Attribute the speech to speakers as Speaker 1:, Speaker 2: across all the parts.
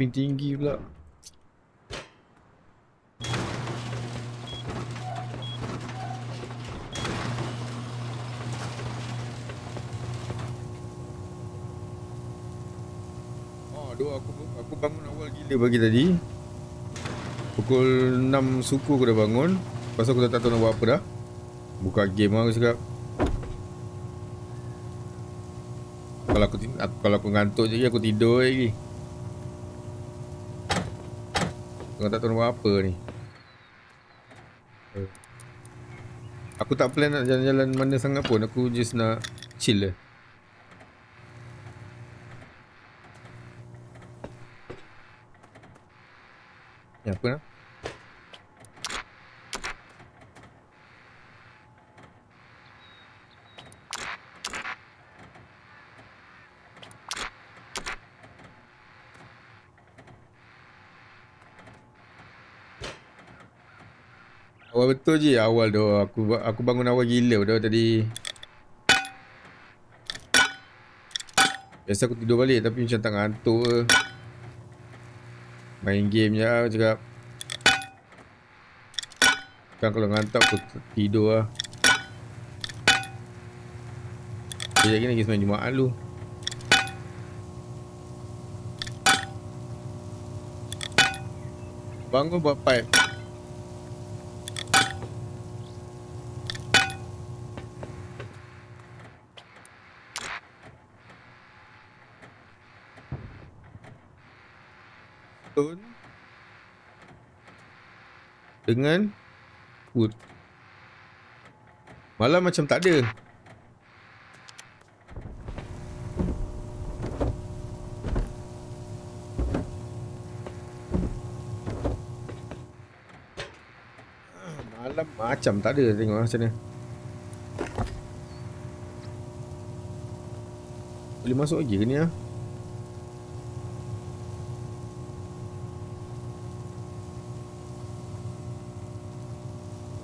Speaker 1: ping tinggi pula. Oh, pagi tadi. Pukul 6 suku aku dah bangun. Pasal aku dah tak tahu nak buat apa dah. Buka game lah aku cakap. Kalau aku, aku kalau aku ngantuk je aku tidur lagi. Aku tak tahu buat apa ni. Aku tak plan nak jalan-jalan mana sangat pun. Aku just nak chill lah. Ya, apa nak? Awal betul je awal tu aku aku bangun awal gila dah tadi. Biasa aku tidur balik tapi macam tak ngantuk ke. Main game je lah cakap. Kan kalau ngantuk aku tidur lah. Sekejap lagi lagi semain Jumaat lu. Bangun buat pipe. stone dengan wood. Malam macam tak ada. Malam macam tak ada tengok lah macam mana. Boleh masuk lagi ke ni ah?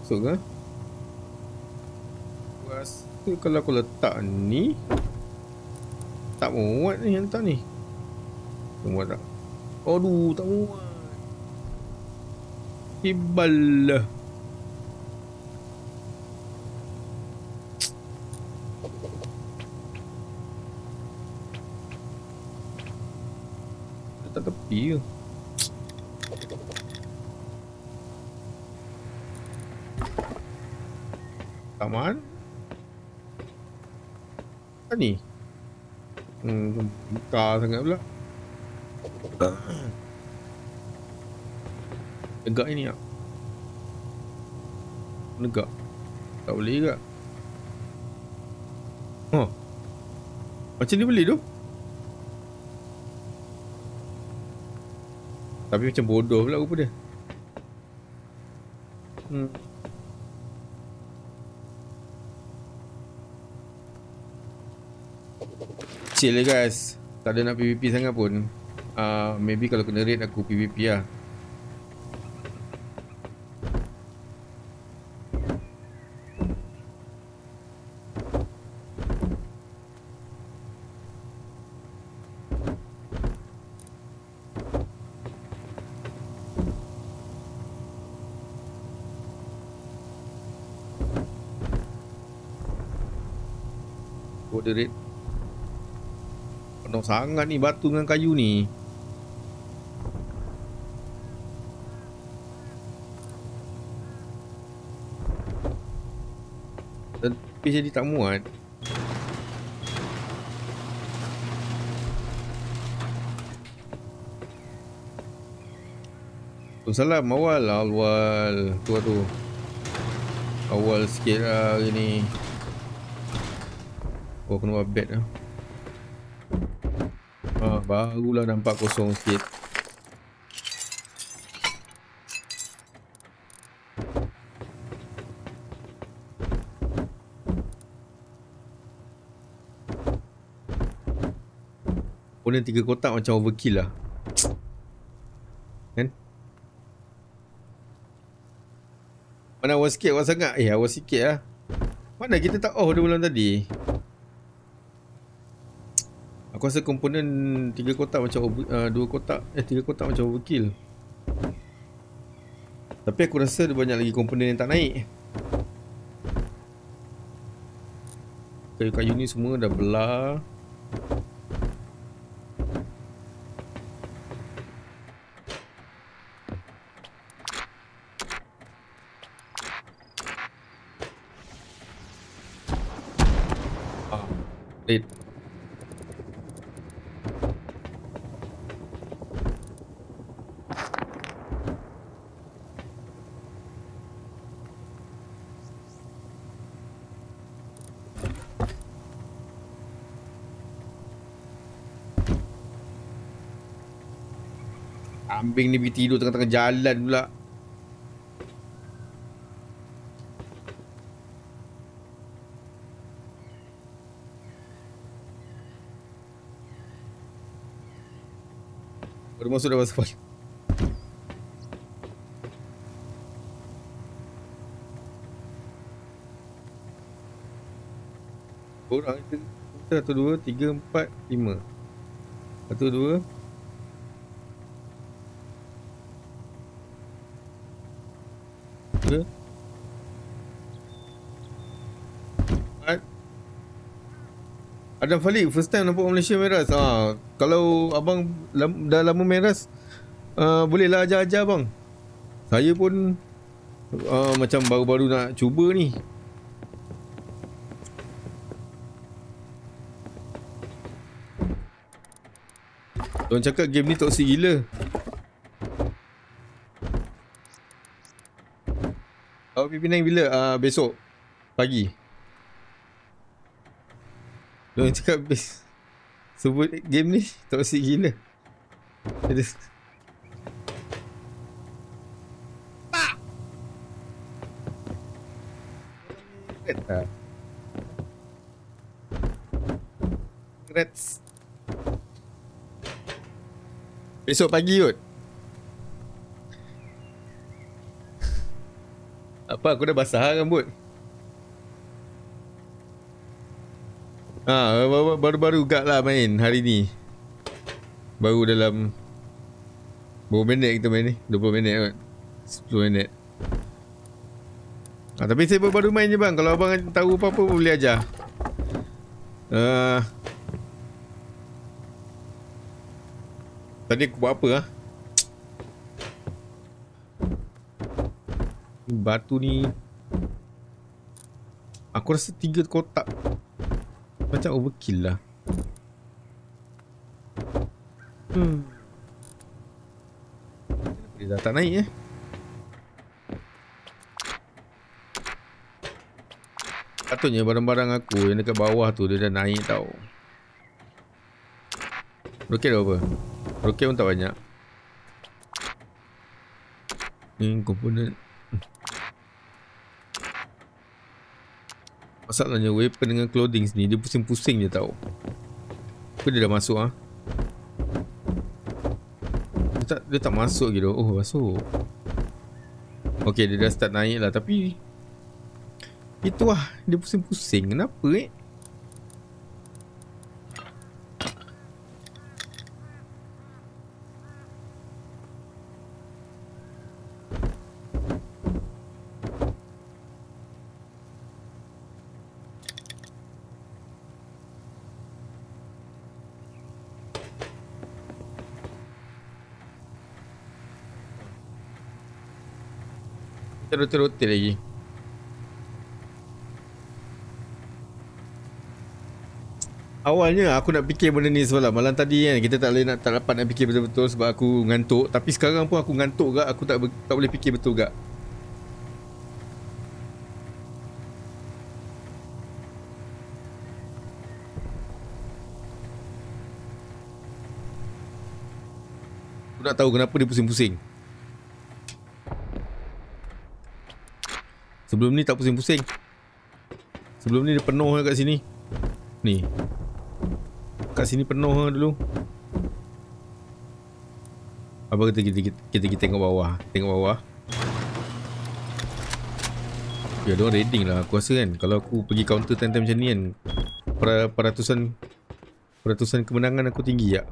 Speaker 1: Masuk ke? Aku rasa kalau aku letak ni Tak muat ni hantar ni Tak muat tak? Aduh tak muat Hibal lah Letak tepi ke? Taman Apa ni? Hmm, buka sangat pula. Tegak ini tak? Negak? Tak boleh juga Huh Macam ni boleh tu? Tapi macam bodoh pula rupa dia. Hmm chill lah guys. Tak ada nak PVP sangat pun. Uh, Maybe kalau kena raid aku PVP lah Go the raid Sangat ni batu dengan kayu ni. Tapi jadi tak muat. Salam awal. Awal. Tu tu. Awal sikit lah hari ni. Oh kena buat bed lah. ah, Barulah nampak kosong sikit. Pun tiga kotak macam overkill lah. Kan? Mana awal sikit? Awal sangat? Eh awal sikit lah. Mana kita tak off dia bulan tadi Aku rasa komponen tiga kotak macam uh, dua kotak eh tiga kotak macam overkill. Tapi aku rasa ada banyak lagi komponen yang tak naik. Kayu-kayu ni semua dah belah. Ah, red. Kambing ni pergi tidur tengah-tengah jalan pula. Baru masuk dah masuk. Orang itu Satu, dua, tiga, empat, lima. Satu, dua ke? Adam Falik first time nampak Malaysia Meras. Ha, kalau abang dah lama Meras uh, bolehlah ajar-ajar bang. Saya pun uh, macam baru-baru nak cuba ni. Orang cakap game ni toksik gila. Awak pergi Penang bila? Uh, besok pagi. Diorang cakap best. Sebut game ni toxic gila. Jadi Congrats. Besok pagi kot. Apa aku dah basah rambut Ha, baru-baru gak lah main hari ni. Baru dalam Berapa minit kita main ni? 20 minit kot. 10 minit. Ha, Tapi saya baru main je bang. Kalau abang tahu apa-apa boleh ajar. Uh, Tadi aku buat apa lah Batu ni Aku rasa tiga kotak Macam overkill lah. Hmm. Dia dah tak naik eh? Patutnya barang-barang aku yang dekat bawah tu dia dah naik tau. Roket dah apa? Roket pun tak banyak. Ni komponen Masalahnya weapon dengan clothing ni dia pusing-pusing je tau. Apa dia dah masuk ah? Dia tak dia tak masuk gitu. Oh, masuk. Okey, dia dah start naik lah tapi itu ah dia pusing-pusing. Kenapa eh? Rotate-rotate lagi. Awalnya aku nak fikir benda ni semalam Malam tadi kan kita tak boleh nak tak dapat nak fikir betul-betul Sebab aku ngantuk. Tapi sekarang pun aku ngantuk gak Aku tak tak boleh fikir betul gak. Aku nak tahu kenapa dia pusing-pusing Sebelum ni tak pusing-pusing. Sebelum ni dia penuh kat sini. Ni. Kat sini penuh dulu. Apa kita, kita, kita, kita tengok bawah? Tengok bawah. Ya dia raiding lah. Aku rasa kan Kalau aku pergi counter time-time macam ni kan per, Peratusan Peratusan kemenangan aku tinggi tak?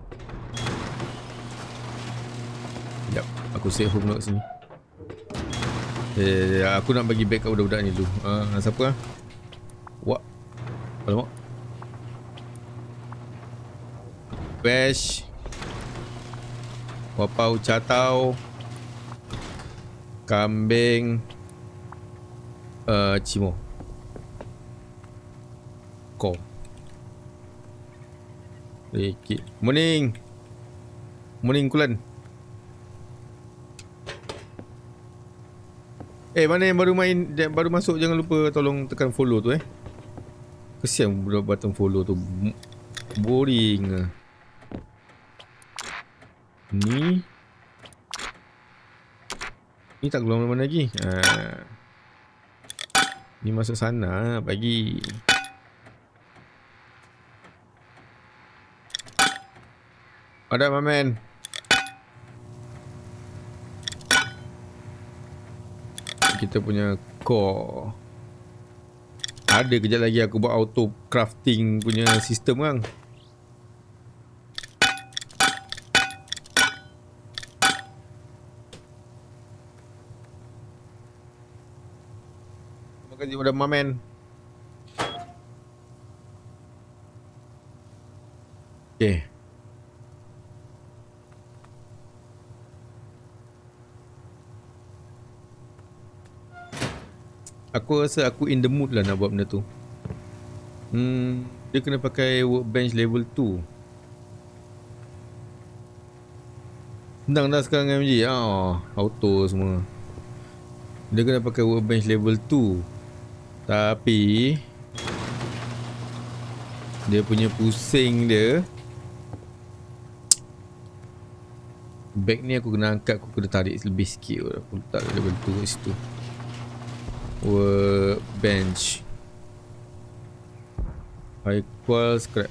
Speaker 1: Sekejap Aku save home dulu sini Eh, aku nak bagi back kat budak-budak ni dulu. Uh, Siapa? Wak. Alamak. Bash. Wapau catau. Kambing. Uh, Cimo. Ko. Rekit Morning. Morning Kulan Eh mana yang baru main Baru masuk Jangan lupa tolong tekan follow tu eh. Kesian button follow tu. Boring Ni. Ni tak keluar mana-mana lagi. Ha. Ni masuk sana Bagi Ada mamen kita punya core. Ada kejap lagi aku buat auto crafting punya sistem kan terima kasih kepada mamen Okay. Aku rasa aku in the mood lah nak buat benda tu. Hmm Dia kena pakai workbench level 2 Senang dah sekarang MG ah, Auto semua. Dia kena pakai workbench level 2 Tapi Dia punya pusing dia Bag ni aku kena angkat Aku kena tarik lebih sikit. Aku letak level 2 kat situ workbench. High qual scrap.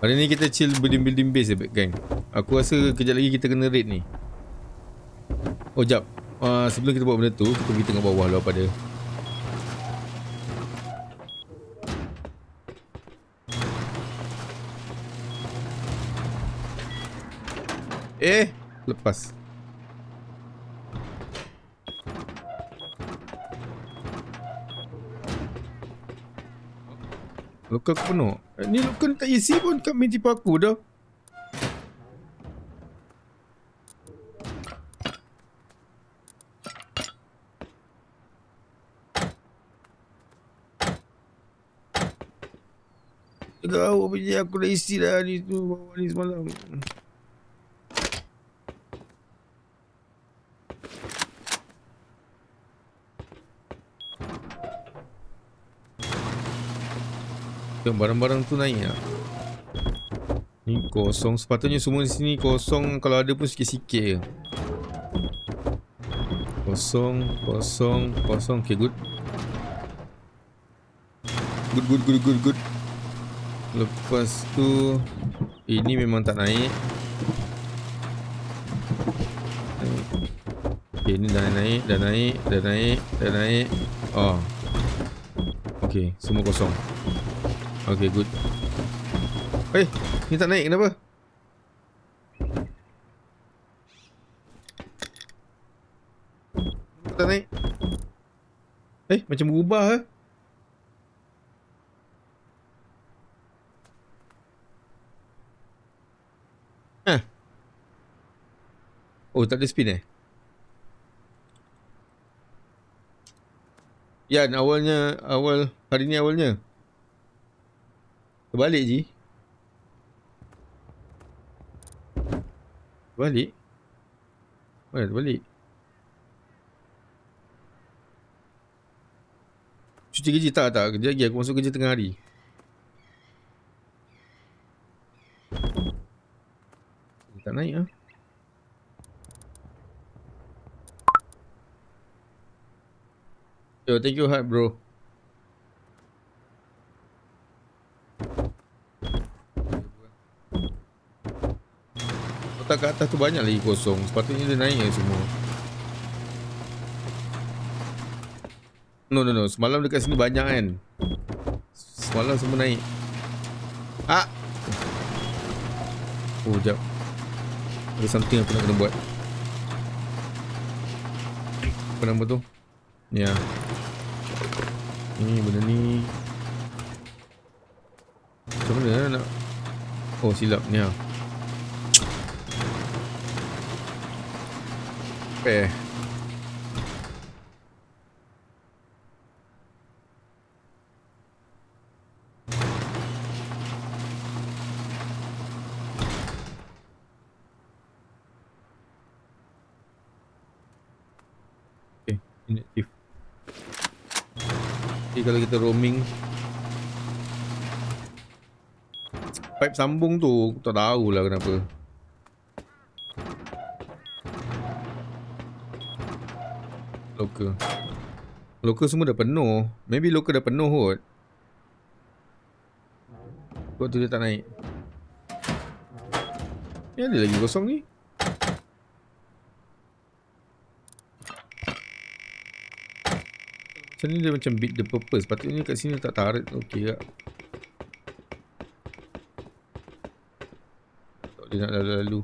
Speaker 1: Hari ni kita chill building building base ya gang. Aku rasa kejap lagi kita kena raid ni. Oh jap. Uh, sebelum kita buat benda tu kita pergi tengok bawah lu apa dia Eh, lepas. Lokal aku penuh. Ni lokal tak isi pun kat main tipu aku dah. Apa je aku dah isi dah ni tu bawah ni semalam. Tengok barang-barang tu naik lah Ni kosong. Sepatutnya semua di sini kosong. Kalau ada pun sikit-sikit je. Kosong Kosong Kosong. Okay good. Good good good good good. Lepas tu Ini memang tak naik. Okay ni dah naik Dah naik Dah naik Dah naik. Oh Okay semua kosong Okay good. Eh Ni tak naik kenapa? Tak naik? Eh macam berubah eh? Hah Oh tak ada spin eh? Ya awalnya Awal Hari ni awalnya Terbalik je Terbalik. Mana terbalik? Cuti kerja tak tak? Kerja lagi aku masuk kerja tengah hari. Tak naik lah Yo, thank you hype bro. Kotak kat atas tu banyak lagi kosong. Sepatutnya dia naik semua. No no no. Semalam dekat sini banyak kan? Semalam semua naik. Ah! Oh jap. Ada something aku nak kena buat. Apa nama tu? Ni lah Ni benda ni. Macam mana nak? Oh silap ni lah Jadi kalau kita roaming pipe sambung tu tak tahulah kenapa local local semua dah penuh. Maybe local dah penuh kot. Kok tu dia tak naik. Ni ada lagi kosong ni? Macam ni dia macam beat the purpose. Patutnya kat sini tak tarik. Okey tak Tak dia nak lalu-lalu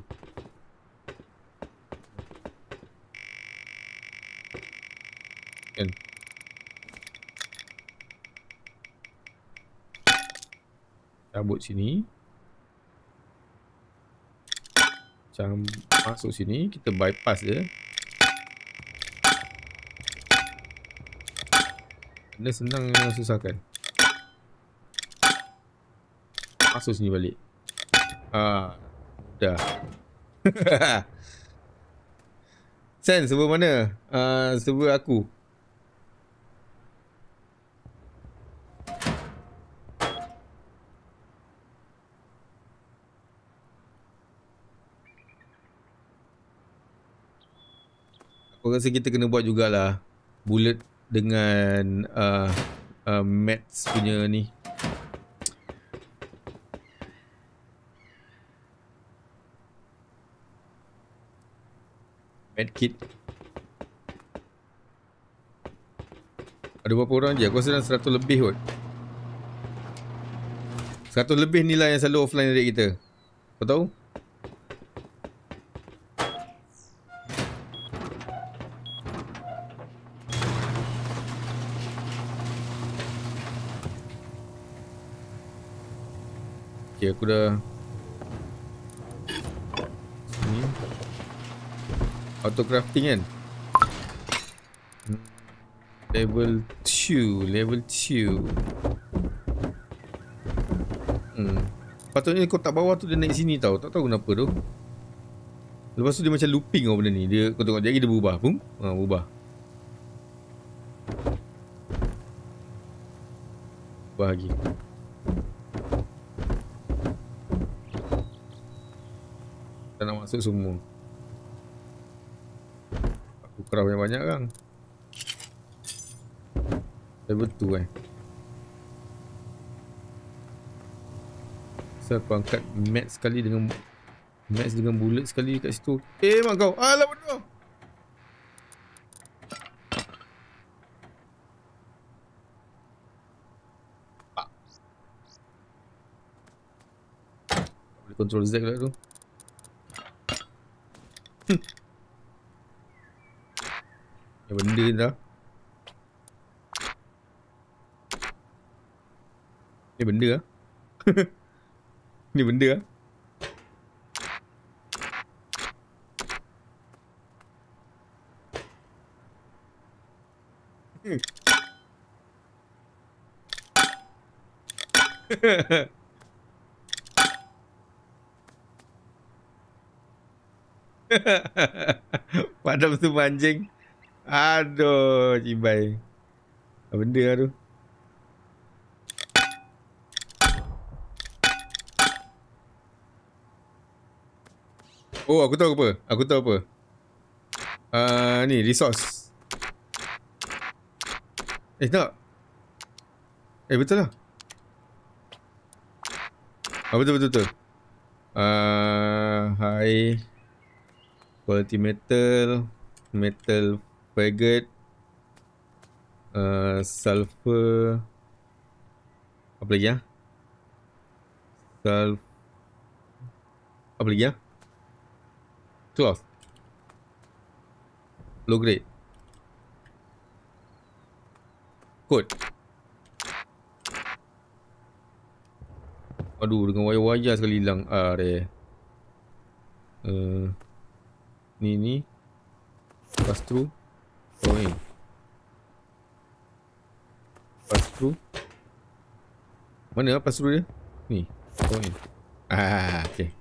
Speaker 1: Kan Cabut sini. Macam masuk sini Kita bypass dia Benda senang yang susahkan Masuk sini balik. Ah, Dah. Sen, server mana? Uh, server aku rasa kita kena buat jugalah. Bullet dengan uh, uh, Mats punya ni. Medkit. Ada berapa orang je? Aku rasa dalam 100 lebih kot. 100 lebih nilai yang selalu offline dari kita. Kau tahu? Aku dah Sini. Auto crafting kan. Level 2 Level 2 Hmm. Patutnya kau tak bawah tu dia naik sini tau. Tak tahu kenapa tu. Lepas tu dia macam looping kau benda ni. Dia kau tengok jadi dia berubah. Boom ha, Berubah. Berubah lagi masuk semua. Aku craft yang banyak kan Level 2 eh. So aku angkat mat sekali dengan Mat dengan bullet sekali kat situ. Eh mak kau. Alah Boleh control Z lah tu Ya benda dah Ni benda Ni benda Hmm. Padam tu anjing. Aduh, cibai. Benda tu? Oh, aku tahu apa. Aku tahu apa. Uh, ni, resource. Eh, tak. Eh, betul lah. Ah, betul, betul, betul. Uh, hi quality metal metal fragate uh, sulfur Apa lagi ya? Self. Apa lagi ya? Cloth. Low grade. Code. Aduh, dengan wayar-wayar sekali hilang. Ah, deh. Uh, ni, ni. Pass through. Oh, ni. Pass through. Mana lah pass through dia? Ni. Oh, ni. Ah, okay.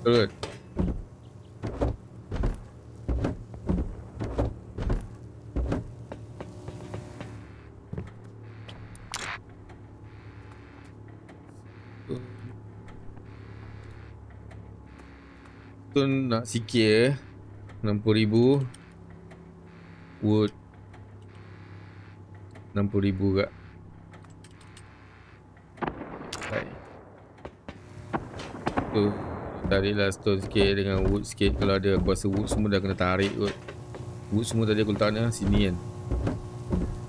Speaker 1: Good. Tu nak sikit eh. 60,000 Wood. 60,000 kak Baik. Tu Tariklah stone sikit dengan wood sikit. Kalau ada aku rasa wood semua dah kena tarik kot. Wood semua tadi aku letak ni Sini kan.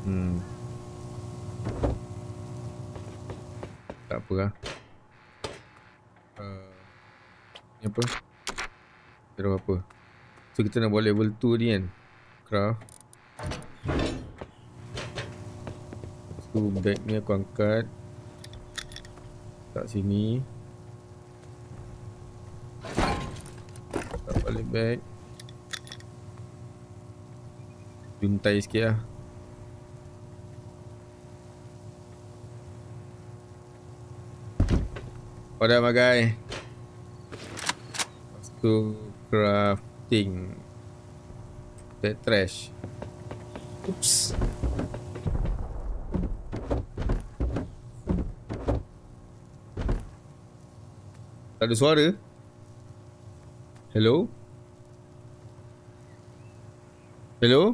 Speaker 1: Hmm. Tak apa lah Ni apa? Kira apa? So kita nak buat level 2 ni kan? Craft. So bag ni aku angkat. Tak sini bag Juntai sikit lah. Pada magai Lepas tu Crafting. Bad trash. Oops. Tak ada suara? Hello Hello?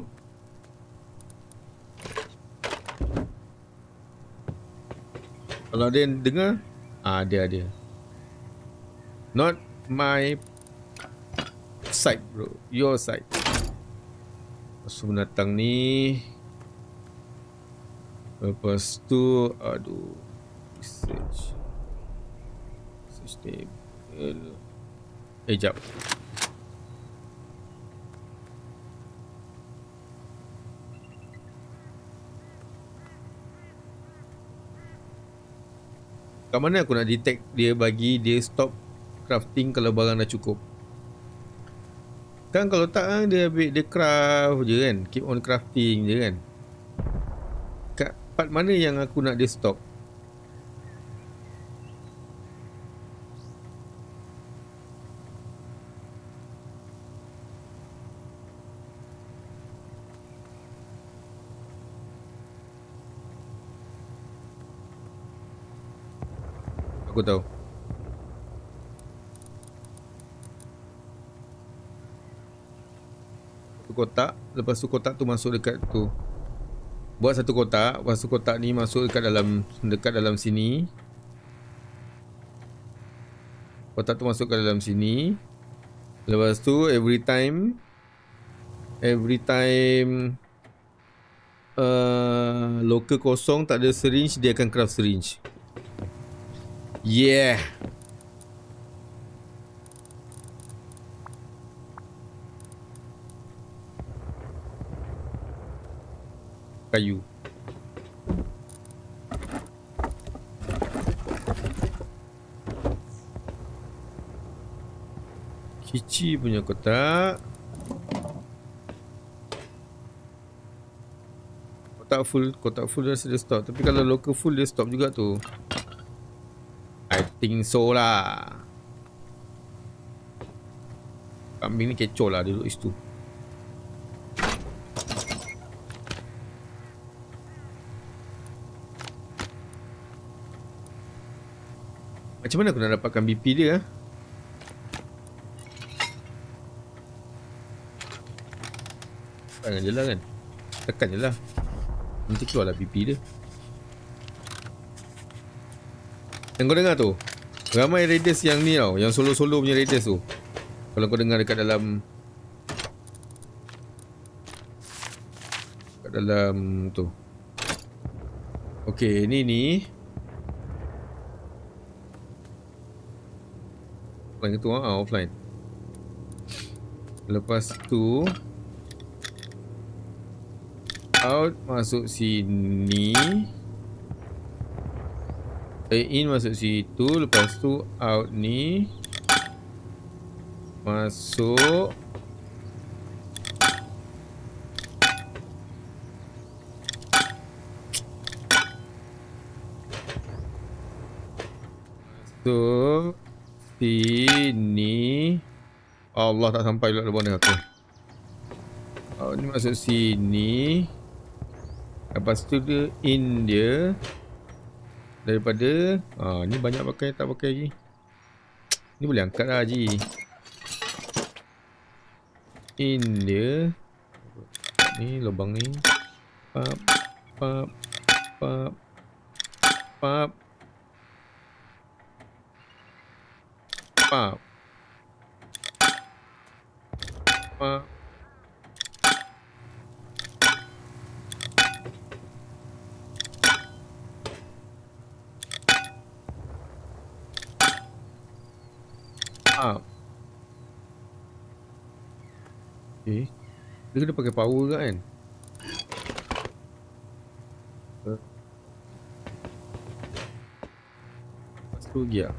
Speaker 1: Kalau ada yang dengar? Ah dia ada Not my Side bro. Your side. Binatang ni. Lepas tu Aduh. Research Research table. Eh jap Kat mana aku nak detect dia bagi dia stop crafting kalau barang dah cukup? Kan kalau tak kan dia ambil dia craft je kan. Keep on crafting je kan. Kat part mana yang aku nak dia stop aku tahu. Satu kotak, lepas tu kotak tu masuk dekat tu. Buat satu kotak, lepas tu kotak ni masuk dekat dalam dekat dalam sini. Kotak tu masuk ke dalam sini. Lepas tu every time every time uh, local kosong tak ada syringe dia akan craft syringe. Yeah. Kayu. Kici punya kotak. Kotak full, kotak full dah sudah stop. Tapi kalau local full dia stop juga tu. Think so lah. Kambing ni kecoh lah duduk situ. Macam mana aku nak dapatkan BP dia ah? Tekan je lah kan. Tekan je lah. Nanti keluar lah BP dia. Yang kau dengar tu Ramai raiders yang ni tau Yang solo-solo punya raiders tu. Kalau kau dengar dekat dalam Dekat dalam tu. Okay ni ni. Offline ke tu ha? offline. Lepas tu Out masuk sini eh, in masuk situ lepas tu out ni masuk. Masuk. Sini. Allah tak sampai pula lepas ni aku out ni masuk sini. Lepas tu dia in dia daripada ah ni banyak pakai tak pakai lagi? Ni boleh angkat lah Haji. In dia ni lubang ni. Pap pap pap pap. Pap. Pap up. Okay. Dia kena pakai power ke kan? Lepas tu gear.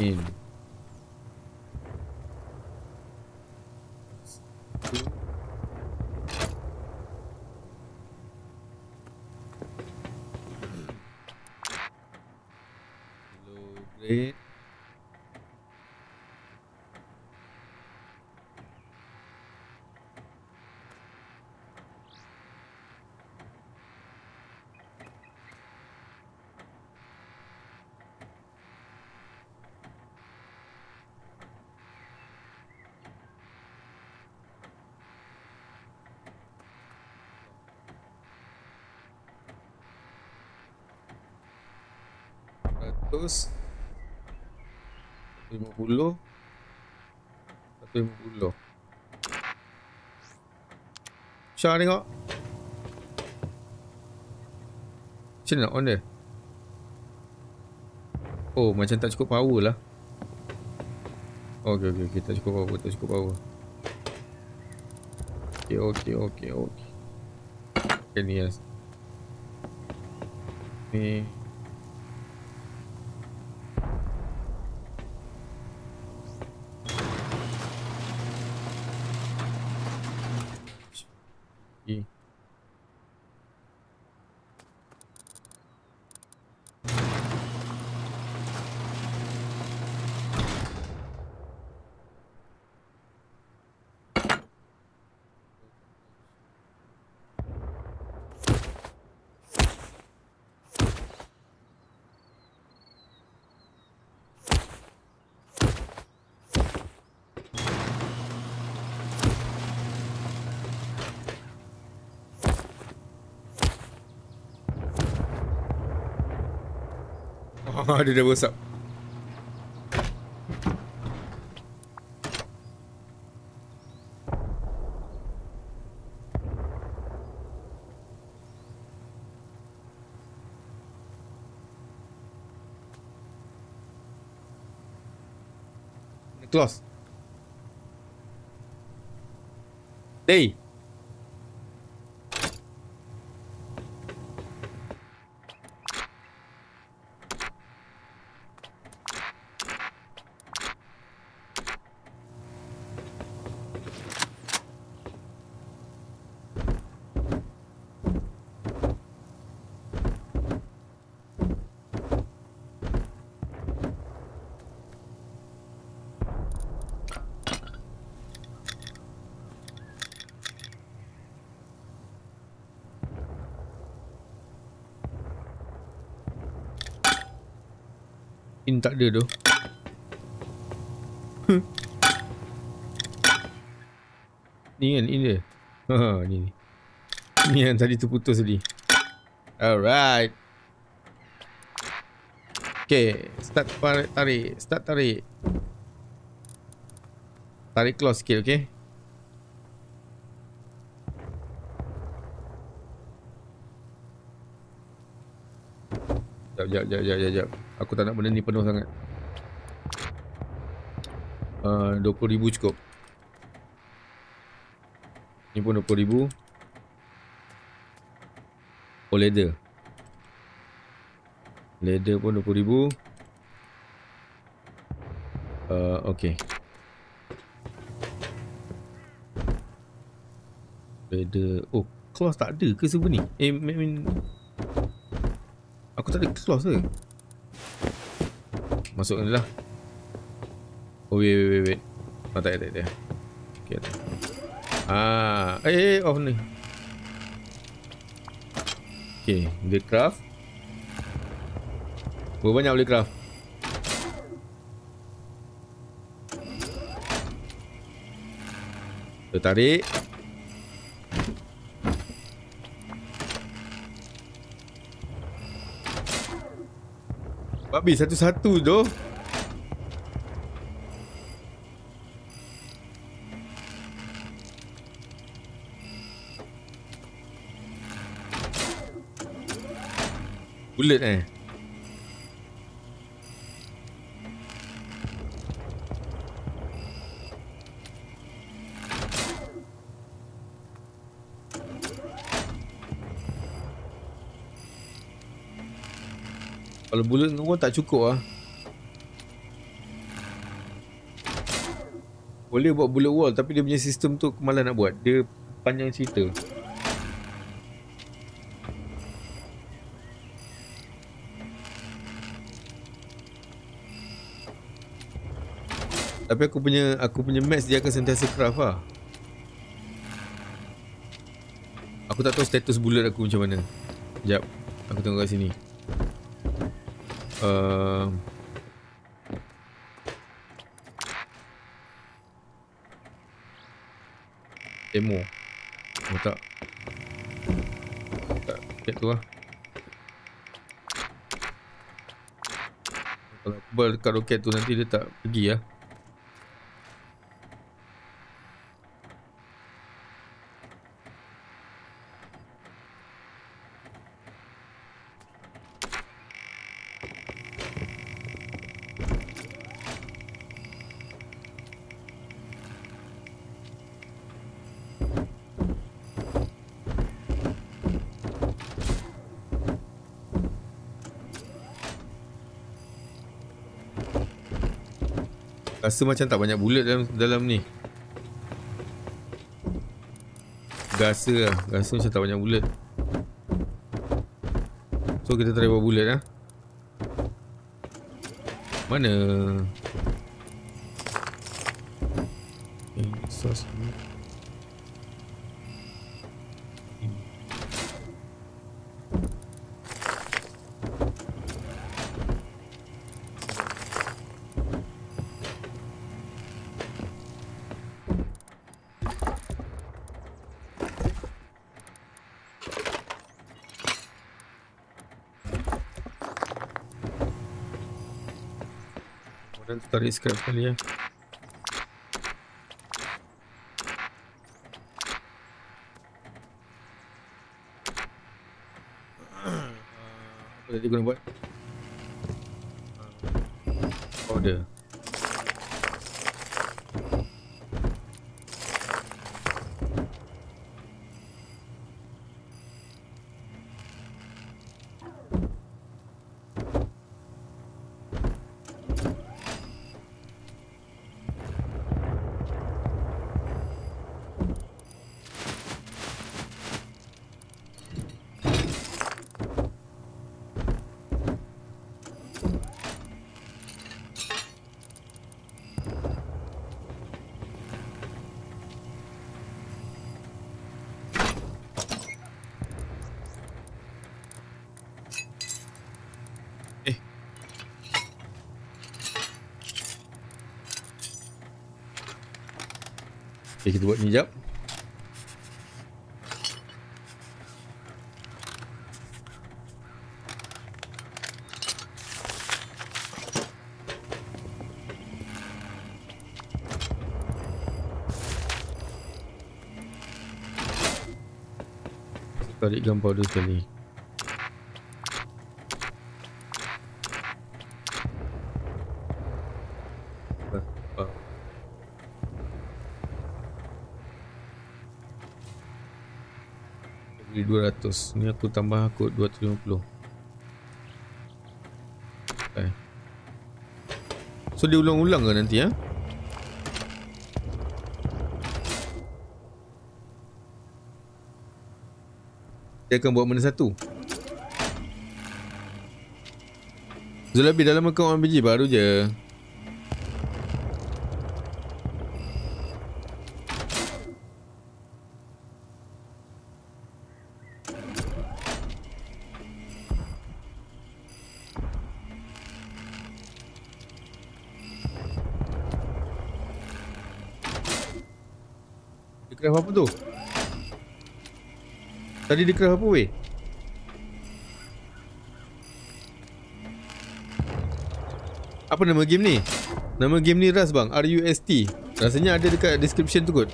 Speaker 1: in. Low grade. Satu lima puluh. Syah tengok. Macam mana nak on dia Oh macam tak cukup power lah. Okay okay okay. Tak cukup power tak cukup power. Okay okay okay okay. Okay ni yes. Ni Okay. Oh, dia dah rosak. Close. Hey. Tak ada tu. ni kan, ini dia. Ha, ni ni. Ni yang tadi terputus tadi. Alright. Okay, start tarik, start tarik. Tarik close sikit, okay? Jap, jap, jap, jap, jap. Aku tak nak benda ni penuh sangat. Uh, 20,000 cukup. Ni pun 20,000. Oh, leather. Leather pun 20,000. Uh, okay. Leather. Oh, cloth tak ada ke sebenarnya? Eh, I mean... Aku tak ada cloth ke? Masuk ni lah Oh wait wait wait, wait. Oh tak ada tak ada Okay tak Ah, eh, eh off ni Okay, boleh craft Berapa banyak boleh craft? Kita Habis satu-satu tu Bullet eh Kalau bullet pun tak cukup lah Boleh buat bullet wall tapi dia punya sistem tu kemalan nak buat. Dia panjang cerita. Tapi aku punya aku punya match dia akan sentiasa craft lah Aku tak tahu status bullet aku macam mana. Sekejap Aku tengok kat sini uh, demo. Oh, tak. Tak tu lah. Kalau aku buat dekat roket tu nanti dia tak pergi lah Rasa macam tak banyak bullet dalam dalam ni. Rasa lah. Rasa macam tak banyak bullet. So kita try buat bullet lah. Mana? Eh, sekali ya. Apa tadi guna buat? Order. Okay, buat ni jap. Tarik gambar dia sekali. 200 Ni aku tambah kod 250 okay. So dia ulang-ulang ke nanti ya? Dia akan buat mana satu Zulabi dalam account biji baru je Tadi dia craft apa weh? Apa nama game ni? Nama game ni Rust bang, R-U-S-T Rasanya ada dekat description tu kot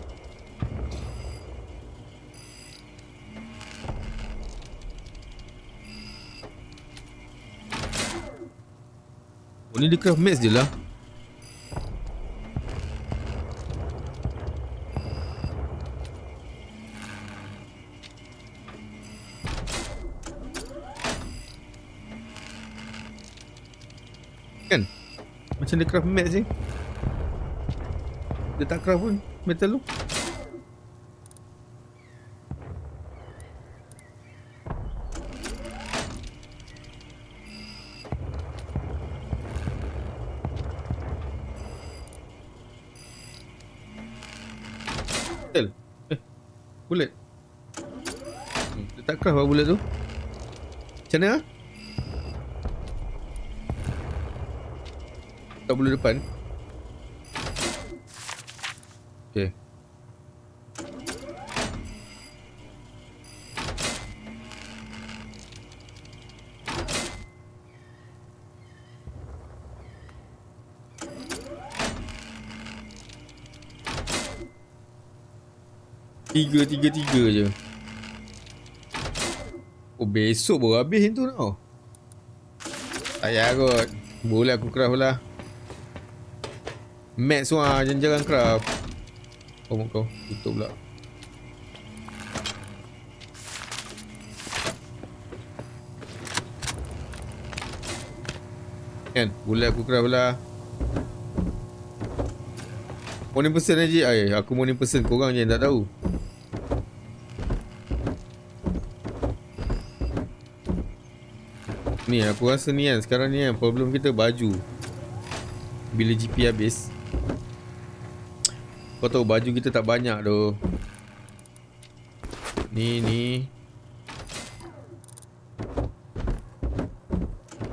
Speaker 1: Oh ni dia craft max je lah Macam dia craft mat je. Dia tak craft pun Metal tu. Metal? Eh Bullet. Hmm, Dia tak craft lah bullet tu. Macam mana Tak boleh depan. Okay Tiga, tiga, tiga je. Oh besok baru habis tu tau. Tak payah kot. Boleh aku craft lah Max semua jangan jangan craft. Oh kau tutup pula. Kan, boleh aku craft lah. Morning person aja. Ai, aku morning person korang je yang tak tahu. Ni aku rasa ni kan sekarang ni kan problem kita baju. Bila GP habis kau tahu baju kita tak banyak tu. Ni ni.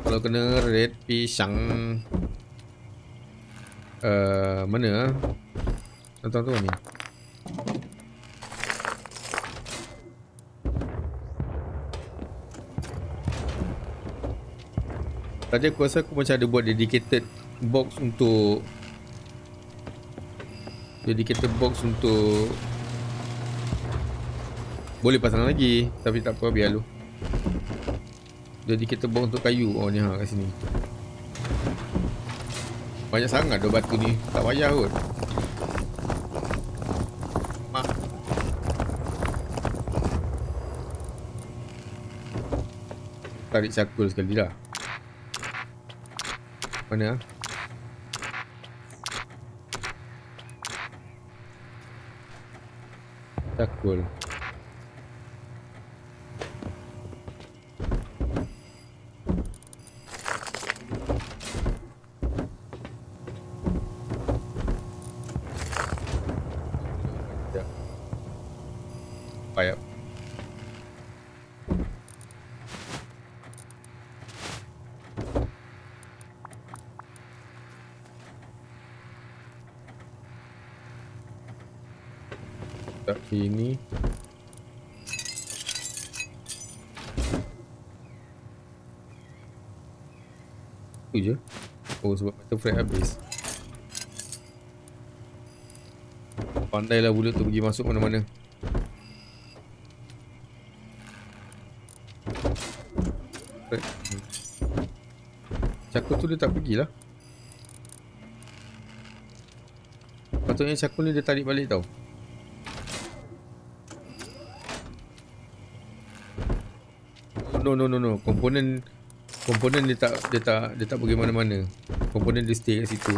Speaker 1: Kalau kena red pisang. Uh, Mana? Tentang tu ni? Tadi aku rasa aku macam ada buat dedicated box untuk kita box untuk Boleh pasang lagi Tapi tak apa biar lu. Jadi kita untuk kayu. Oh ni ha kat sini. Banyak sangat dah batu ni. Tak payah kot. Tarik cakul sekali lah. Mana lah Frame habis. Pandailah bulat tu pergi masuk mana-mana. Cakul tu dia tak pergilah. Patutnya cakul ni dia tarik balik tau. No no no no. Komponen komponen dia tak dia tak dia tak pergi mana-mana. Komponen dia stay kat situ.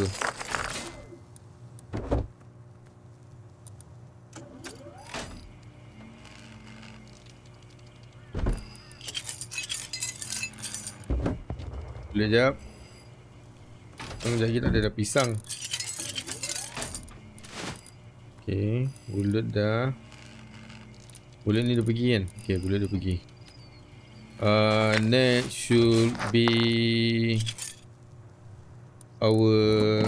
Speaker 1: Boleh jap. Tunggu sekejap kita ada dah pisang. Okay, bulat dah. Bulat ni dah pergi kan? Okay, bulat dah pergi. Uh, next should be our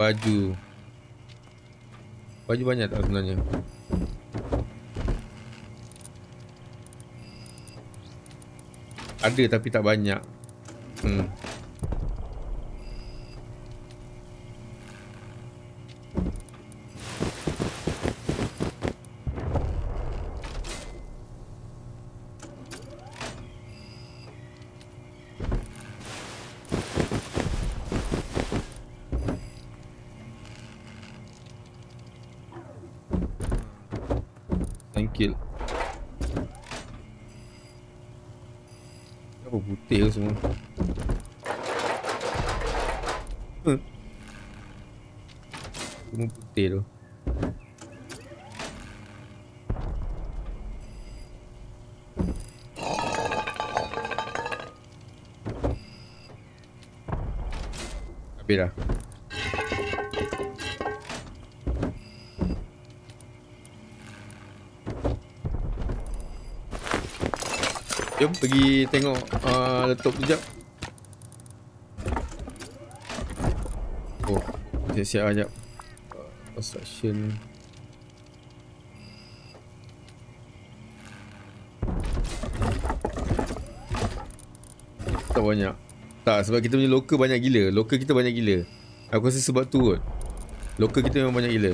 Speaker 1: baju. Baju banyak tak sebenarnya? Ada tapi tak banyak. Hmm. Laptop sekejap. Oh, siap-siap sekejap. Uh, construction. Tak banyak. Tak, sebab kita punya local banyak gila. Local kita banyak gila. Aku rasa sebab tu kot. Local kita memang banyak gila.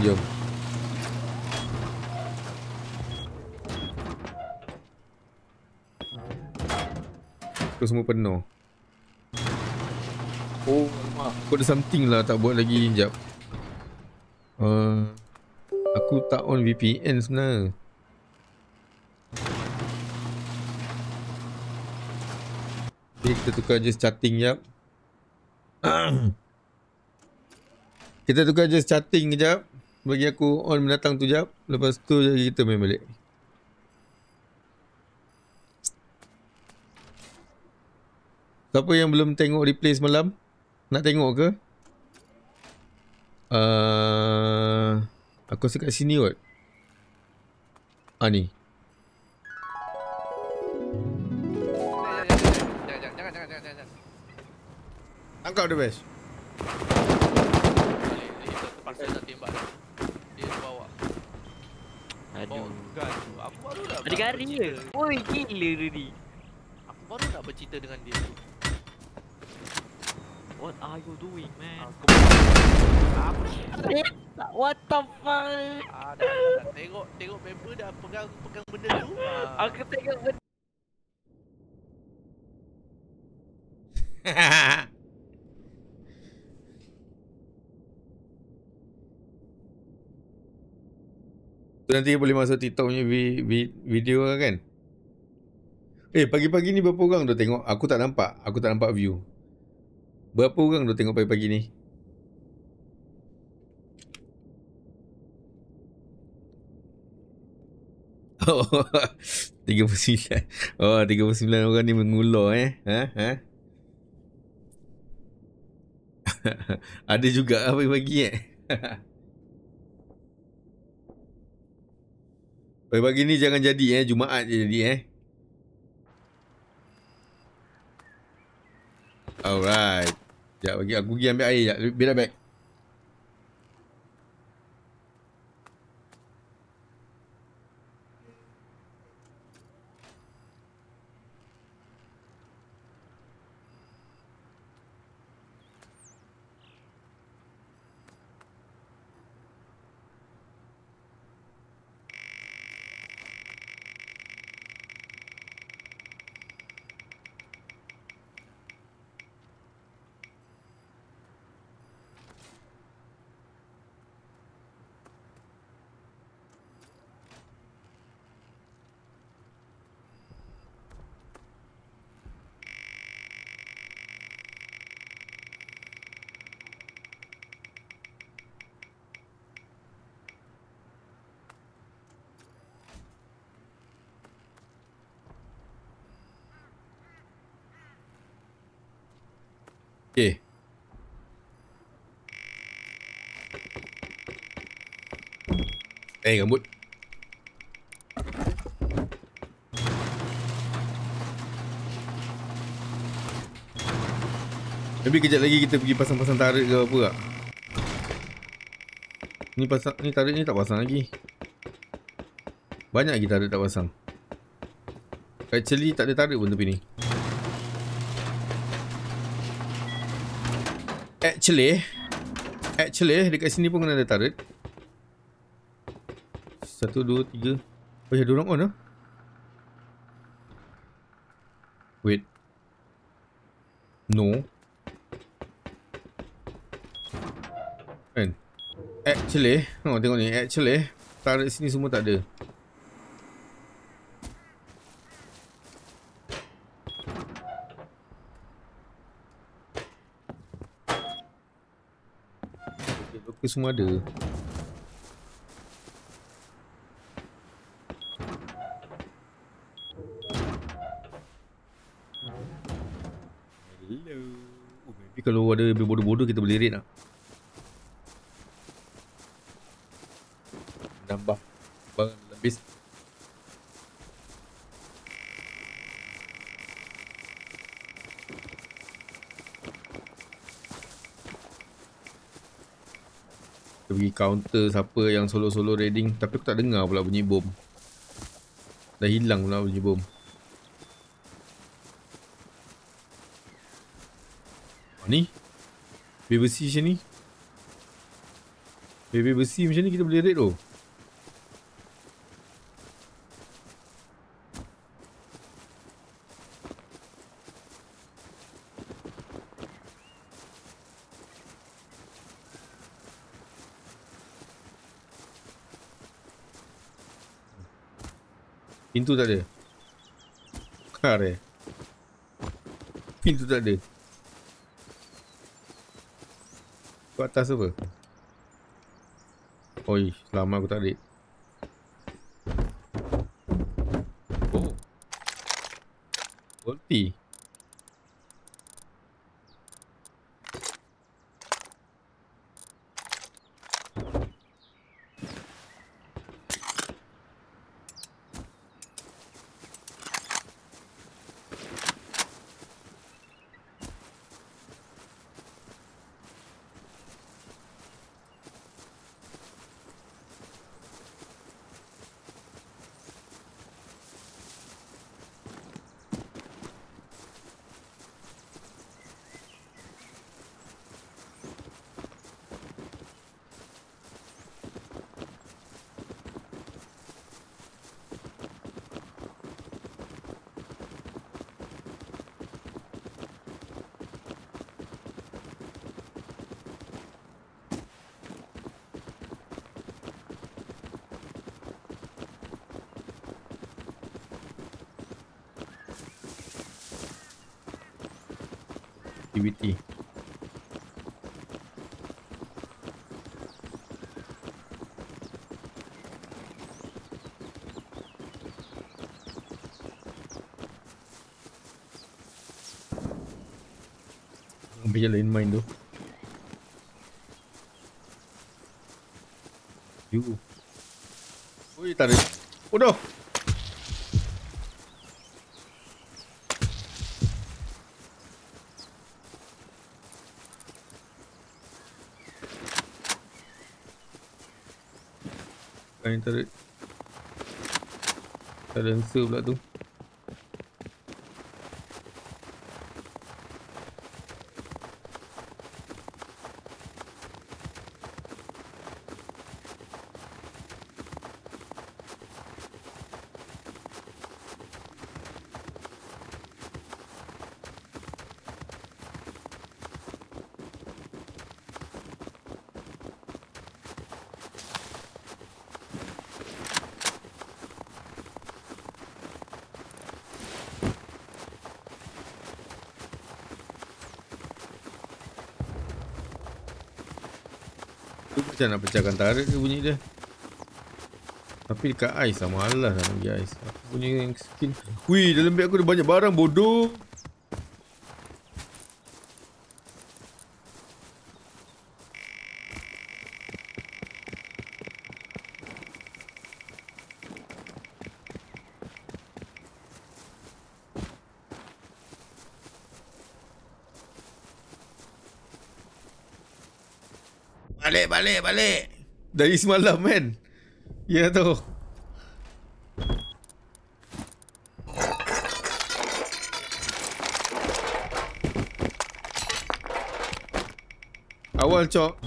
Speaker 1: Jom. Aku semua penuh. Oh, alamak. Aku ada something lah tak buat lagi. Sekejap. Uh, aku tak on VPN sebenarnya. Okay, kita tukar just chatting jap. kita tukar just chatting kejap. Bagi aku on mendatang tu jap. Lepas tu kita main balik. Siapa yang belum tengok replay semalam? Nak tengok ke? Uh, aku rasa kat sini kot. Ah ni.
Speaker 2: Jangan, jangan, jangan, jangan, jangan.
Speaker 1: Tangkap dia best.
Speaker 2: Balik, kita terpaksa nak tembak dia. Dia di bawah.
Speaker 3: Aduh.
Speaker 2: Bukan. Aku baru nak
Speaker 3: Ada garing ke? Oi, gila dia ni.
Speaker 2: Aku baru nak bercerita dengan dia.
Speaker 3: What are you doing, man?
Speaker 2: Ni?
Speaker 3: What the fuck?
Speaker 2: Ah, dah, dah, dah. Tengok, tengok member dah pegang pegang benda tu. Ah,
Speaker 3: Aku tengok benda
Speaker 1: nanti boleh masuk TikTok punya vi, vi, video lah kan? Eh, pagi-pagi ni berapa orang dah tengok? Aku tak nampak. Aku tak nampak view. Berapa orang dah tengok pagi-pagi ni? Oh, 39. Oh, 39 orang ni mengulur eh. Ha? Ha? Ada juga lah pagi-pagi eh. Pagi-pagi ni jangan jadi eh. Jumaat je jadi eh. Alright. Sekejap bagi aku pergi ambil air sekejap. Biar dah Okay. Eh, rambut. Maybe kejap lagi kita pergi pasang-pasang tarik ke apa tak? Ni pasang ni tarik ni tak pasang lagi. Banyak lagi tarik tak pasang. Actually tak ada tarik pun tepi ni. Actually Actually dekat sini pun kena ada tarik. Satu, dua, tiga. Oh ya, dua orang on lah. Wait. No. Kan? Actually, oh, tengok ni. Actually, tarik sini semua tak ada. Semua ada. Hello. Oh, maybe kalau ada lebih bodoh-bodoh kita boleh raid lah. Nambah barang lebih pergi counter siapa yang solo-solo raiding Tapi aku tak dengar pula bunyi bom. Dah hilang pula bunyi bom. Oh, Ni? Baby besi macam ni? Baby macam ni kita boleh raid tu Pintu tak ada. Kar eh Pintu tak ada. Kat atas apa? Oi, lama aku tak ada Oh Volti Activity Ambil jalan main tu You Ui tak ada Bodoh Kain tarik Silencer pula tu macam nak pecahkan tarik ke bunyi dia. Tapi dekat ais lah Malas lah pergi ais. Aku punya skin Wih dalam beg aku ada banyak barang bodoh Balik, balik, balik. Dari semalam kan. Ya tu. Awal cok.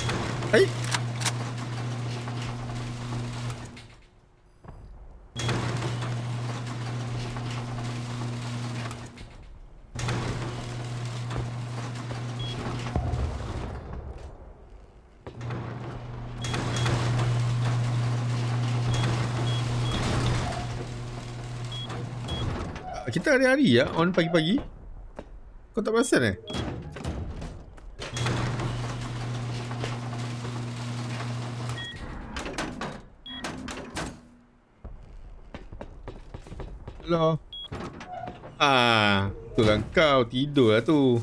Speaker 1: Eh. Hari-hari ya on pagi-pagi. Kau tak perasan eh? Hello. Ah, tu kan kau tidur lah tu.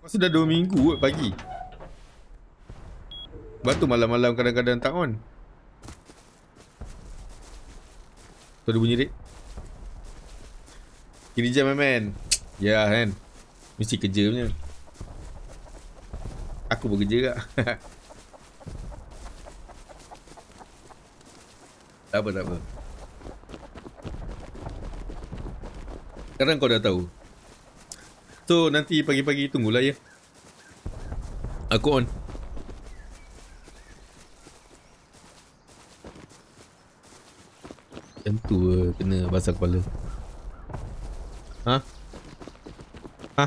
Speaker 1: Kau sudah dua minggu kot pagi. Lepas tu malam-malam kadang-kadang tak on. Tu ada bunyi red. Kini jam man. Ya kan. Mesti kerja punya. Aku pun kerja kak. tak apa, tak apa. Sekarang kau dah tahu. So, nanti pagi-pagi tunggulah ya. Aku on. Tu uh, kena basah kepala. Ha? Ha?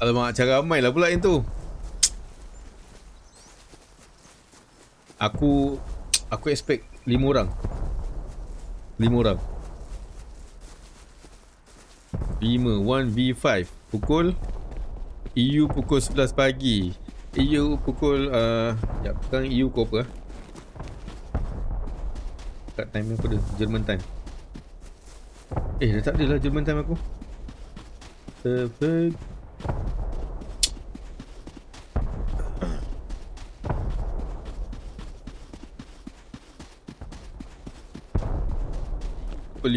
Speaker 1: Alamak, cara ramai lah pula yang tu. Aku aku expect 5 orang. 5 orang. 5 1v5 pukul EU pukul 11 pagi. EU pukul uh, ya sekarang EU kau apa? ah? Kat time apa dia? German time. Eh, dah tak ada lah German time aku. Perfect.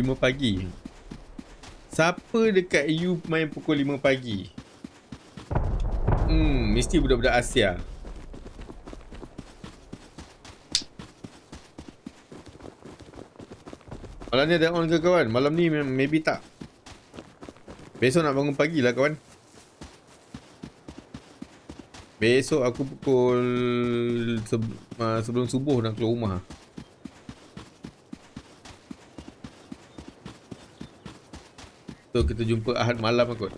Speaker 1: 5 pagi. Siapa dekat EU main pukul 5 pagi? Hmm, mesti budak-budak Asia. Malam ni ada on ke kawan? Malam ni maybe tak. Besok nak bangun pagi lah kawan. Besok aku pukul uh, sebelum subuh nak keluar rumah. So kita jumpa Ahad malam kot.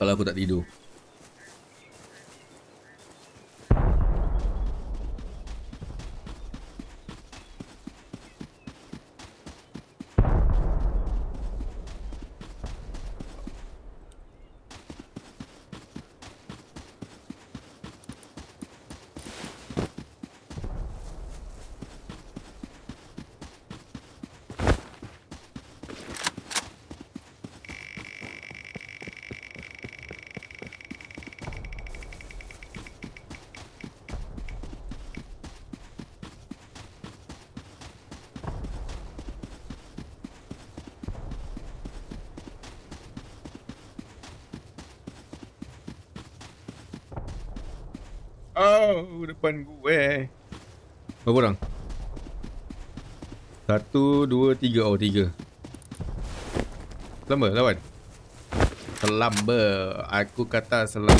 Speaker 1: Kalau aku tak tidur. Oh, depan gue. Berapa orang? Satu, dua, tiga. Oh, tiga. Selamba, lawan. Selamba. Aku kata selamba.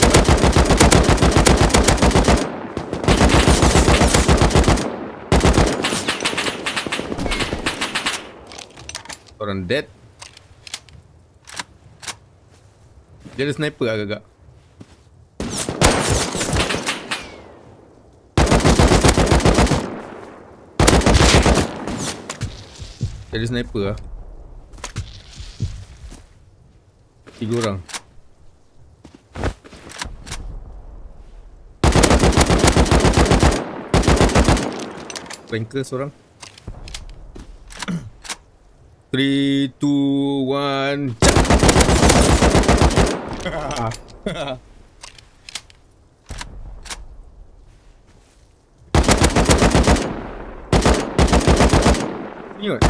Speaker 1: Orang dead. Dia ada sniper agak-agak. Jadi sniper lah Tiga orang Flanker seorang 3, 2, 1. Ni kot.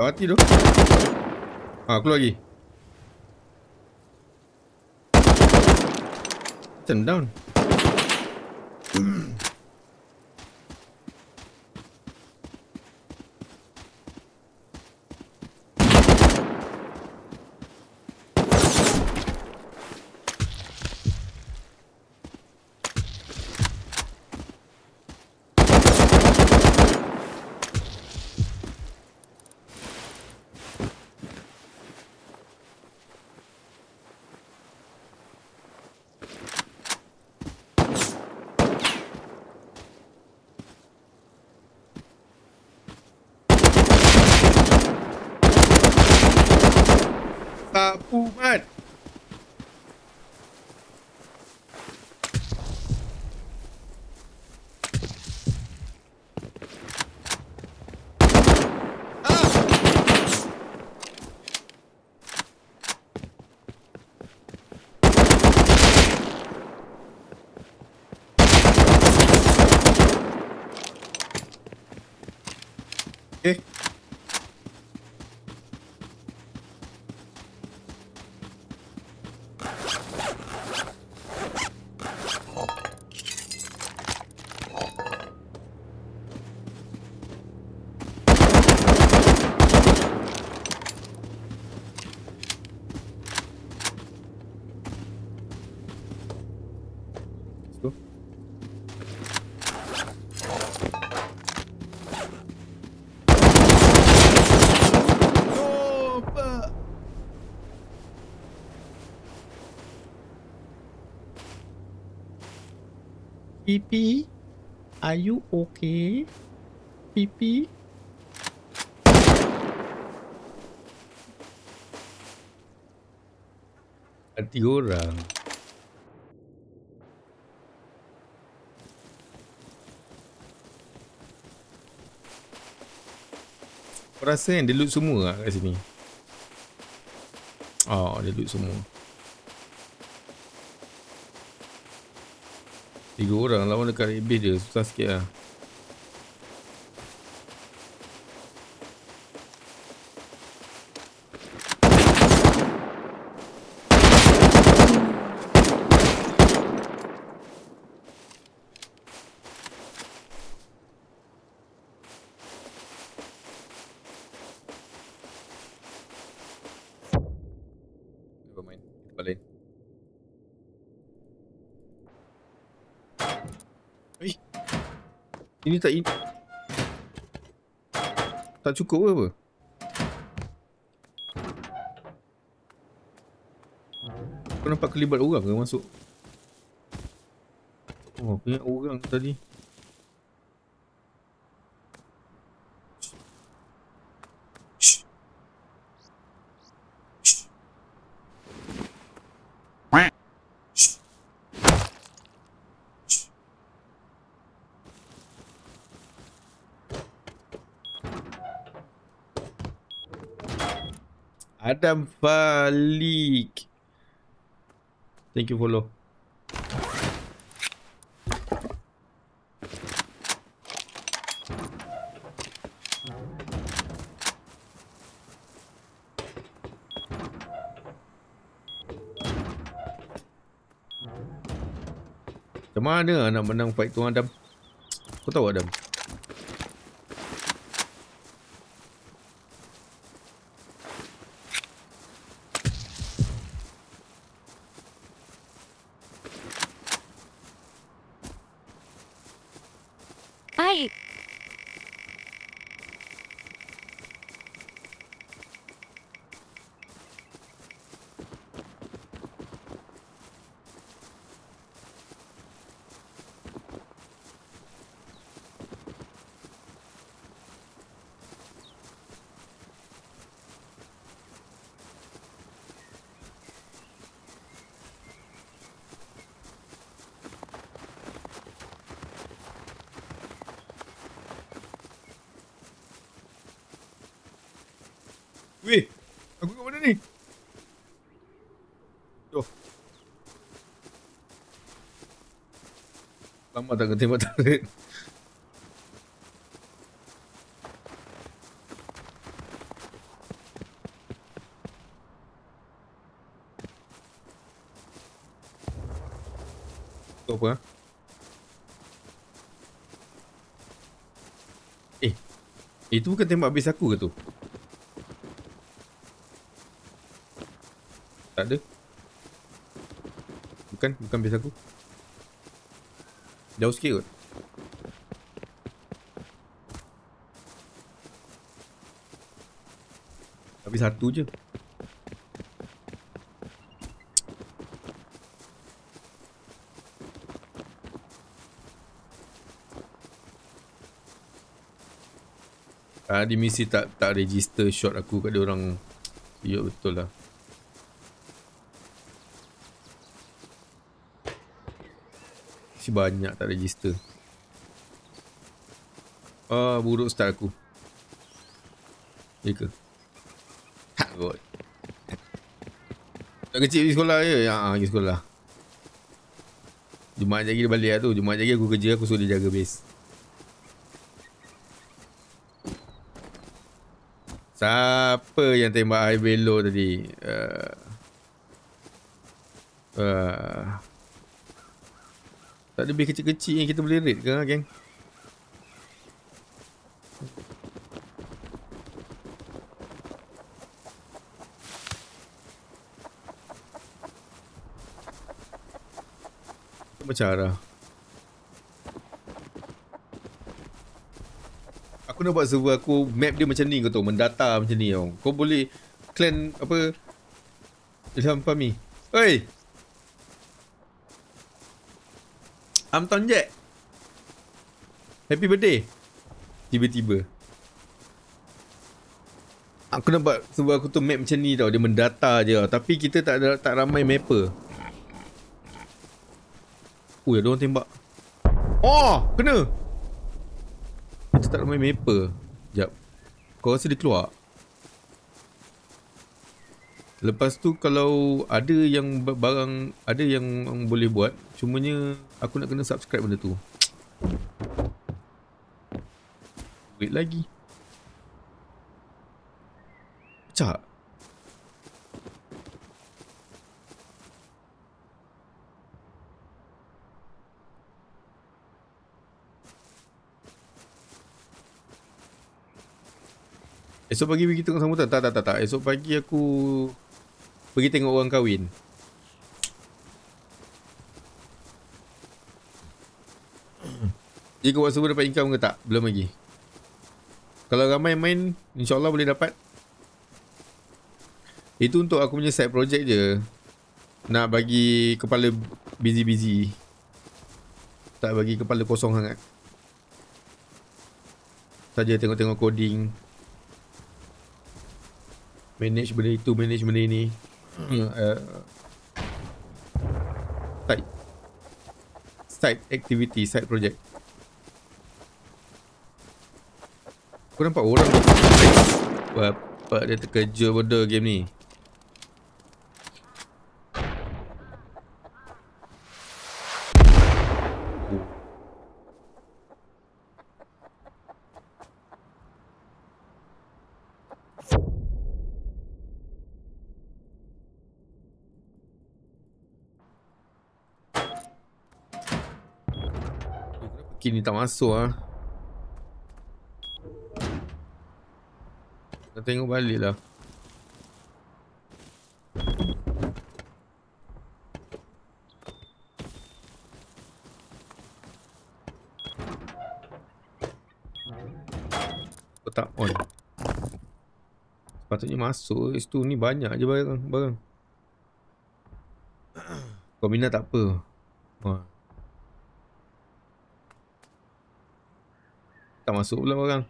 Speaker 1: Dah mati tu. Ha, keluar lagi. Turn down. Sapu mat. Eh, let's go. Oh, Pak. Pipi, are you okay? Ada tiga orang. Kau rasa kan dia loot semua kat sini? Oh, dia loot semua. Tiga orang lawan dekat base dia susah sikit lah. Never mind. Tempat lain. Eh. Ini tak in... Tak cukup ke apa? Kau nampak kelibat orang ke masuk? Oh, banyak orang tadi. Adam Falik. Thank you follow. Macam mana nak menang fight tu Adam? Kau tahu Adam?
Speaker 4: Baik.
Speaker 1: Weh, aku kat mana ni? Tuh. Lama tak kena tembak turret. Tu apa? Eh, itu bukan tembak habis aku ke tu? Tak ada. Bukan, bukan habis aku. Jauh sikit kot. Habis satu je. Tadi misi tak tak register shot aku kat dia orang. Ya betul lah. Si banyak tak register. Ah, buruk start aku. Ya? Ha kot. Tak kecil pergi sekolah je. Ya, pergi sekolah. Jumaat lagi dia balik lah tu. Jumaat lagi aku kerja aku suruh dia jaga base. Siapa yang tembak air belo tadi? Uh, uh, tak lebih kecil-kecil yang kita boleh rate ke, geng? Macam arah. Aku nak buat server aku map dia macam ni kau tahu mendata macam ni tau. Kau boleh clan apa Ilham Fahmi. Oi. Amton Jack. Happy birthday. Tiba-tiba. Aku buat server aku tu map macam ni tau. Dia mendata je tau. Tapi kita tak ada, tak ramai mapper. Oh, ada orang tembak. Oh, kena. Kita tak ramai mapper. Sekejap. Kau rasa dia keluar? Lepas tu kalau ada yang ba- barang ada yang boleh buat, cumanya aku nak kena subscribe benda tu. Wait lagi. Pecah. Esok pagi pergi tengok sambutan? Tak, tak, tak, tak. Esok pagi aku pergi tengok orang kahwin. Jika buat server dapat income ke tak? Belum lagi. Kalau ramai main, insyaAllah boleh dapat. Itu untuk aku punya side project je. Nak bagi kepala busy-busy. Tak bagi kepala kosong sangat. Saja tengok-tengok coding. Manage benda itu, manage benda ini. Uh, side. Side activity, side project. Kau nampak orang Bapak dia terkejut benda game ni Kini tak masuk ah. Kita tengok balik lah. Kau tak on. Sepatutnya masuk. Situ ni banyak je barang. barang. Kau minat tak apa. Wah. Tak masuk pula orang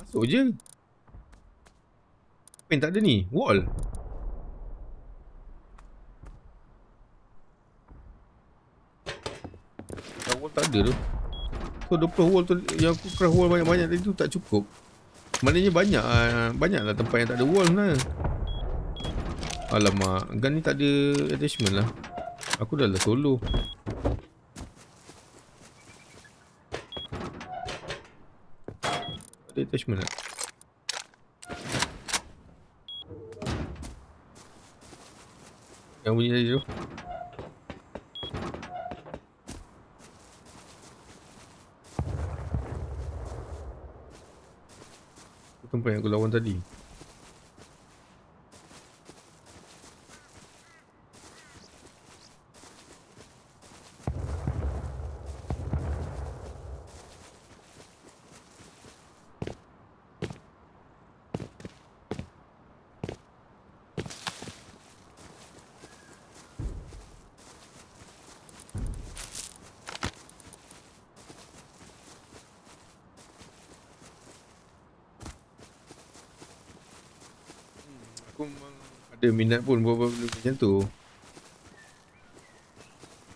Speaker 1: Masuk je. Apa yang tak ada ni? Wall. Tak ada tu. So 20 wall tu Yang aku crush wall banyak-banyak tadi tu tak cukup. Maknanya banyak ah, banyaklah tempat yang tak ada wall sebenarnya. Alamak, gun ni tak ada attachment lah. Aku dah lah solo. Ada attachment lah. Yang bunyi tadi tu. Tempat yang aku lawan tadi. Aku memang ada minat pun buat benda macam tu.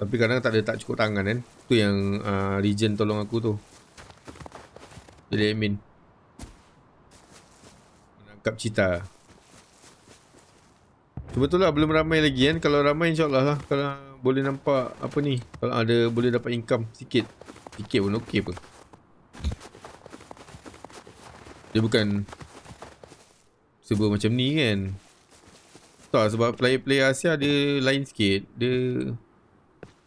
Speaker 1: Tapi kadang tak ada tak cukup tangan kan. Tu yang uh, region tolong aku tu. Jadi admin. Menangkap cita. Betul lah belum ramai lagi kan. Kalau ramai insyaAllah lah. Kalau boleh nampak apa ni. Kalau ada boleh dapat income sikit. Sikit pun okey pun. Dia bukan serba macam ni kan. Tak sebab player-player Asia dia lain sikit. Dia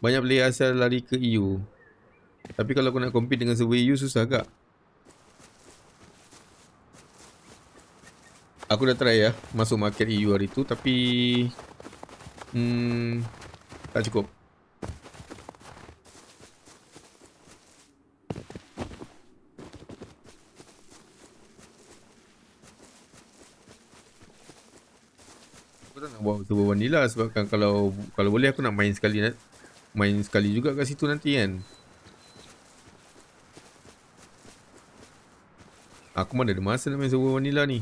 Speaker 1: banyak player Asia lari ke EU. Tapi kalau kau nak compete dengan server EU susah agak. Aku dah try ya masuk market EU hari tu tapi hmm, tak cukup. Aku server vanilla sebabkan kalau kalau boleh aku nak main sekali nak main sekali juga kat situ nanti kan. Aku mana ada masa nak main server vanilla ni.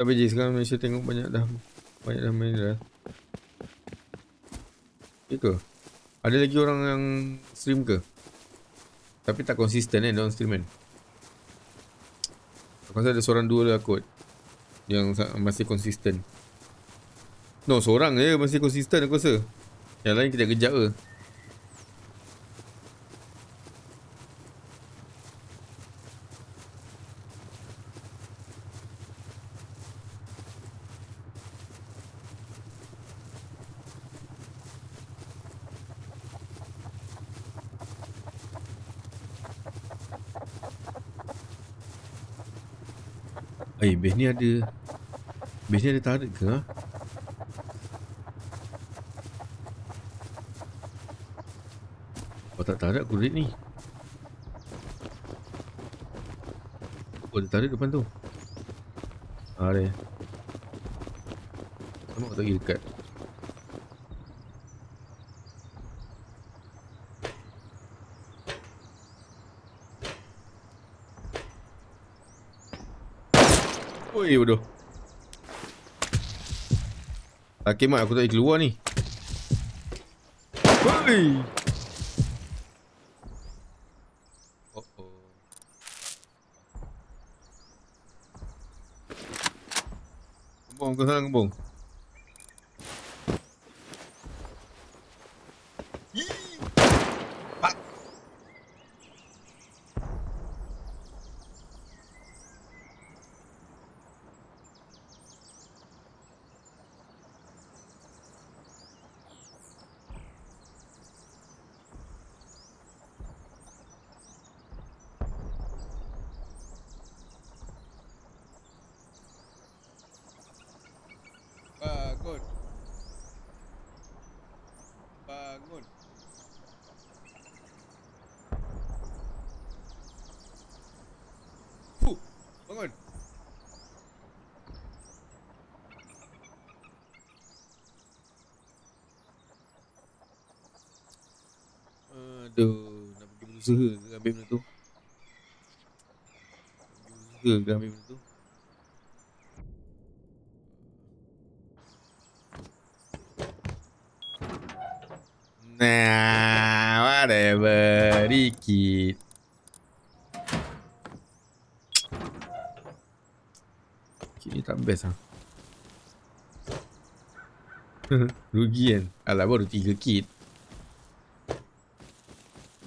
Speaker 1: Tapi je sekarang Malaysia tengok banyak dah banyak dah main dah. Ya ke? Ada lagi orang yang stream ke? Tapi tak konsisten kan dia stream kan? Aku rasa ada seorang dua lah kot Yang masih konsisten No seorang je masih konsisten aku rasa Yang lain kejap-kejap ke base ni ada Base ni ada tarik ke? Ha? Oh tak tarik aku ni. Oh ada tarik depan tu. Ah ada. Nampak tak pergi dekat Oi bodoh. Okay mat aku tak boleh keluar ni. Oi. Oh oh. Kembung kau sana kembung Yee! Pak. Bangun. Bangun. Fuh, bangun. Aduh, nak pergi berusaha ke ambil benda tu. Ke ambil benda tu Nah, whatever, dikit. Kini tak best ah. Rugi kan? Alah baru tiga kit.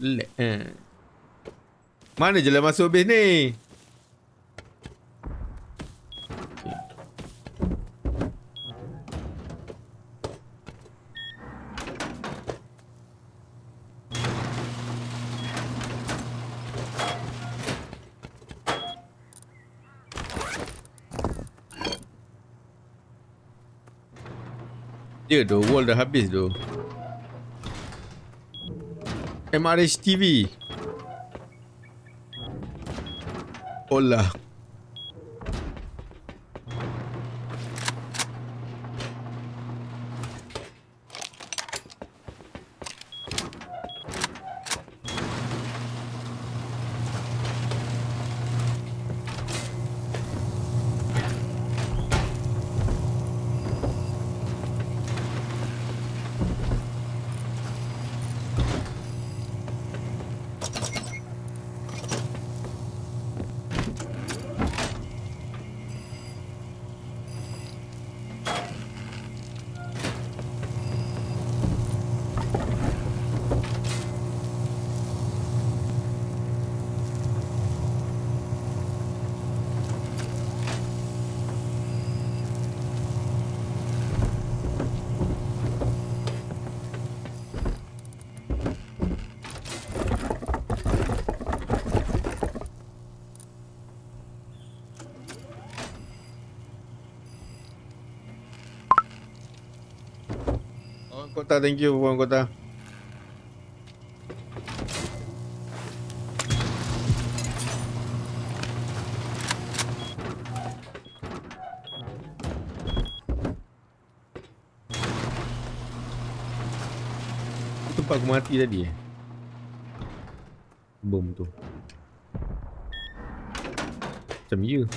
Speaker 1: Lek eh. Mana je lah masuk base ni? Dia tu wall dah habis tu. MRH TV. Olah. Oh, kota, thank you, Puan Kota. Tempat aku mati tadi eh? Bom tu. Macam ya.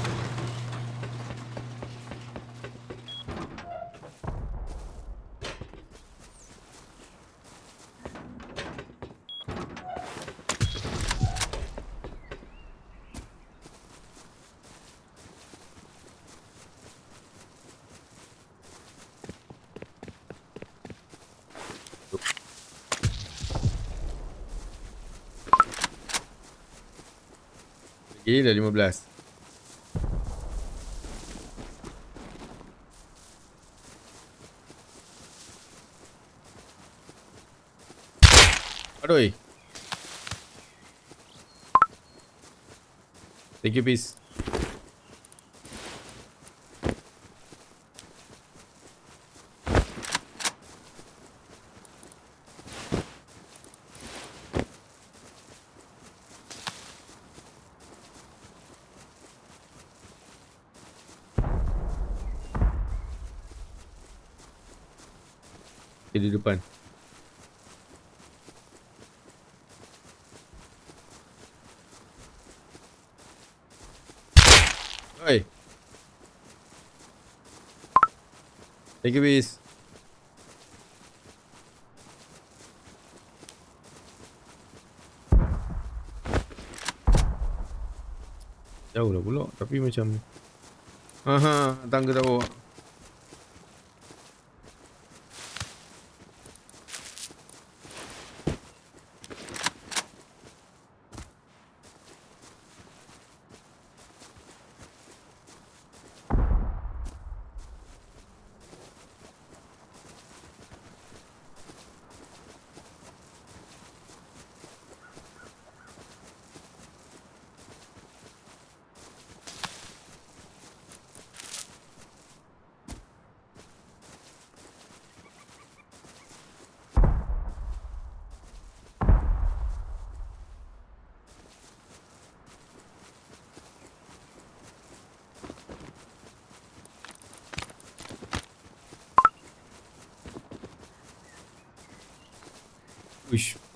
Speaker 1: Dah 15. Aduh. Thank you, peace. Di depan. Oi. Thank you, Beast. Jauh lah pula Tapi macam Aha, tangga tak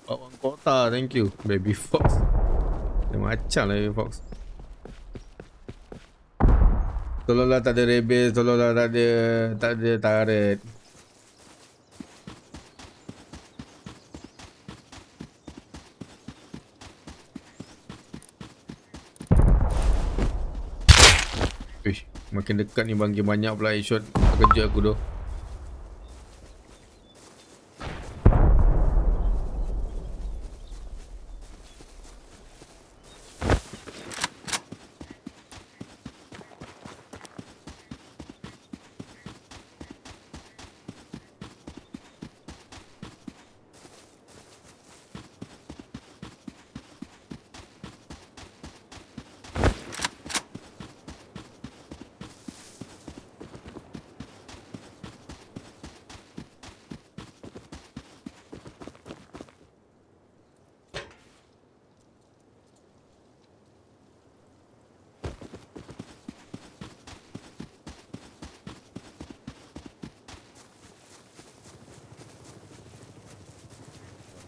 Speaker 1: Bawang kota Thank you Baby Fox macam lah Baby Fox Tolonglah tak ada rebels, tolonglah tak ada tak ada. Ish, makin dekat ni bangkit banyak pula headshot. Terkejut aku tu.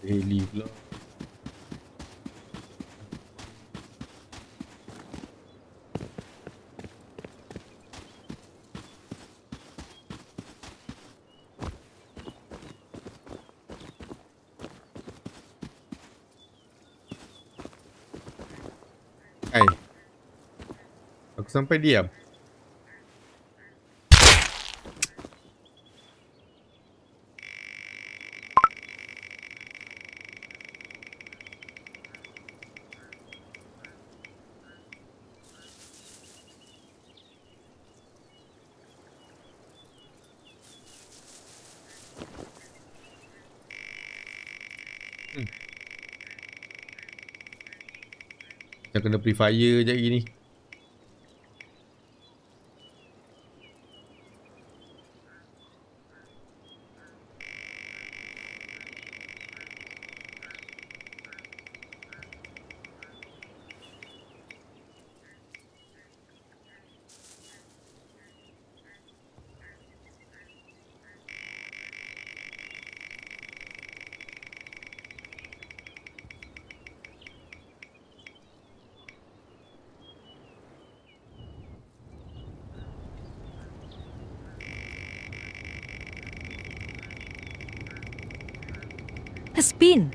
Speaker 1: Heli pula. Hai. Aku sampai diam. Macam kena pre fire je lagi ni. Pin.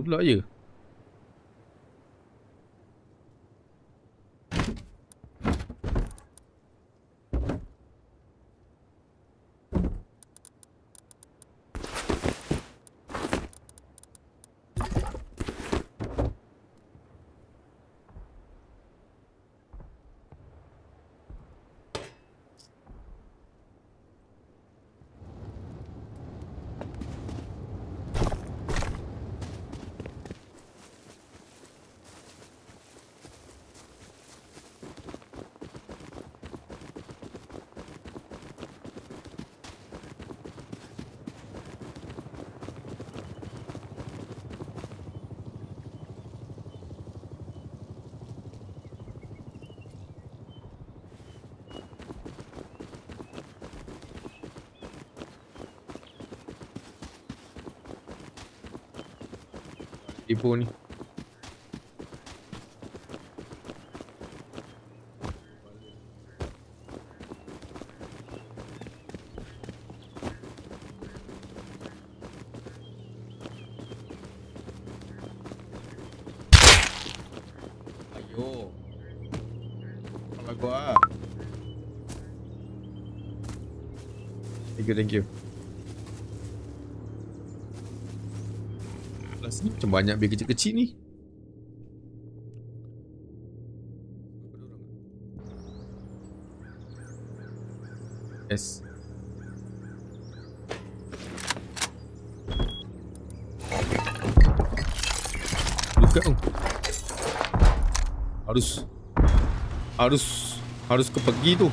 Speaker 1: Pula je. Tipu ni. Ayo. Kalau gua. Thank you, thank you. Sini macam banyak beg kecil-kecil ni. Yes. Dekat tu. Harus harus harus ke pergi tu.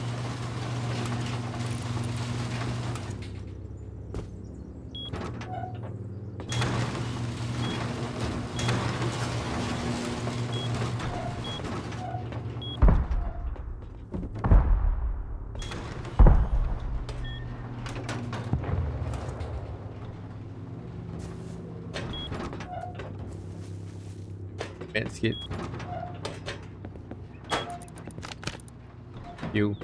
Speaker 1: Mat sikit. You.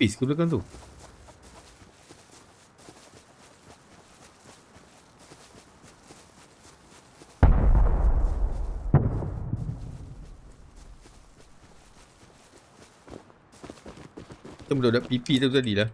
Speaker 1: Base ke belakang tu? Kita budak-budak PP tu tadi lah.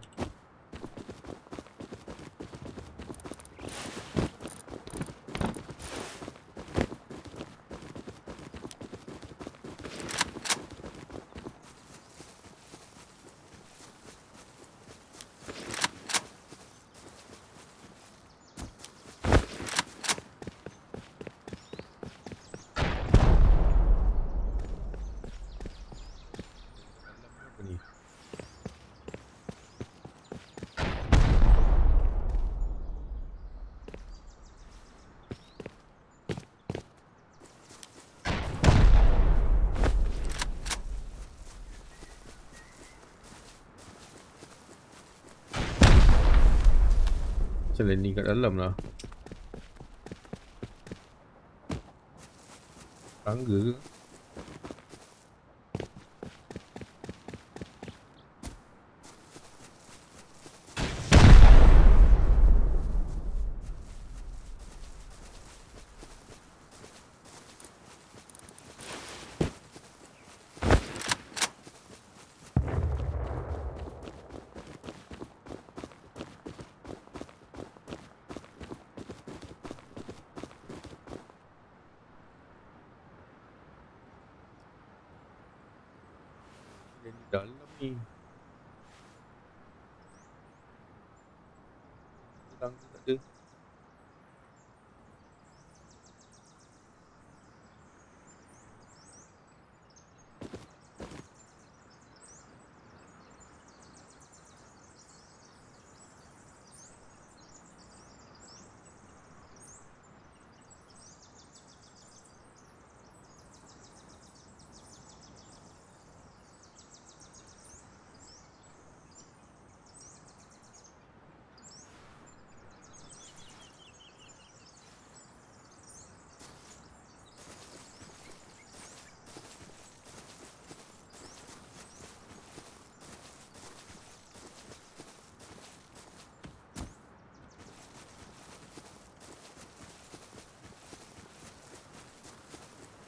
Speaker 1: Apa ni? Macam landing kat dalam lah Tangga ke? Dari dalam ni Tangga tak ada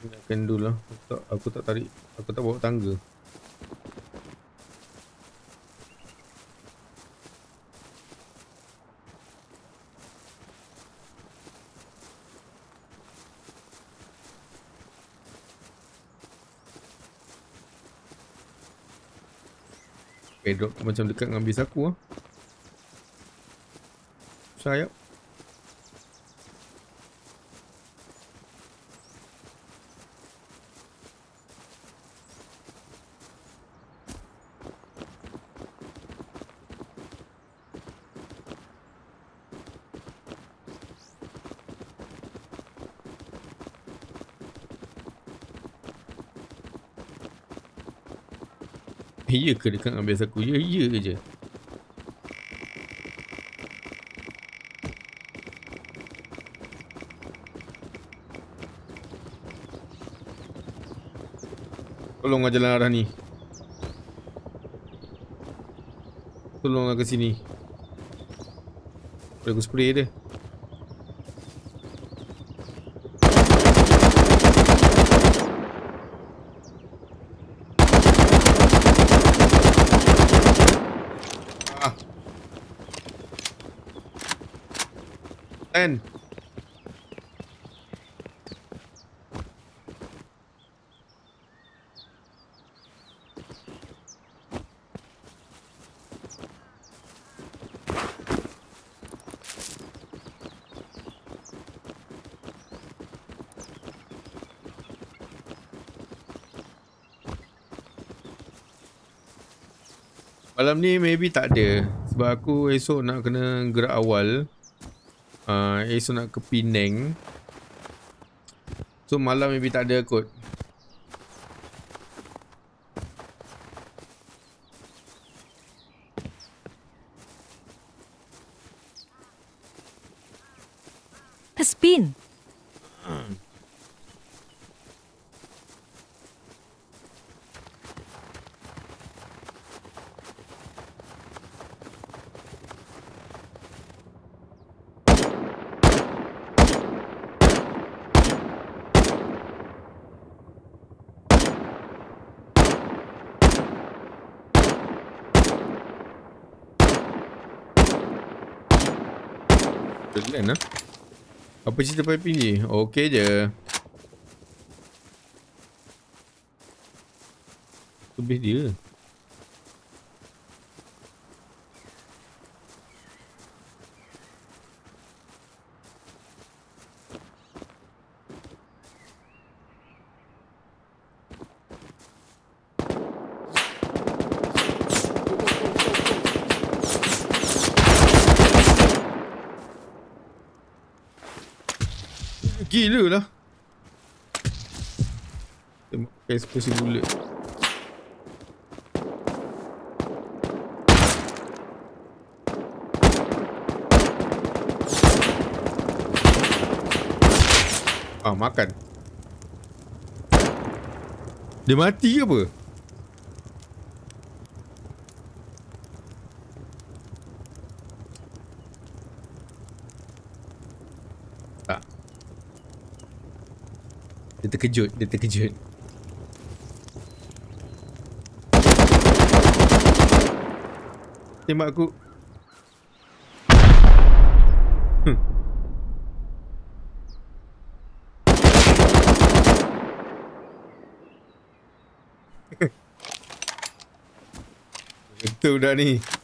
Speaker 1: Gunakan dulu. Lah aku tak, aku tak tarik. Aku tak bawa tangga. Pedok macam dekat dengan base aku lah Sayap Ya ke dekat dengan base aku? Ya, ya je. Tolong lah jalan arah ni. Tolonglah ke sini. Boleh aku spray dia Kan? Malam ni maybe tak ada Sebab aku esok nak kena gerak awal uh, Esok nak ke Penang. So malam maybe tak ada kot Apa cerita piping ni? Okey je Lebih dia Gila lah Explosive bullet Ah makan. Dia mati ke apa? Tak. Dia terkejut Dia terkejut Tembak aku Hmm. Betul dah ni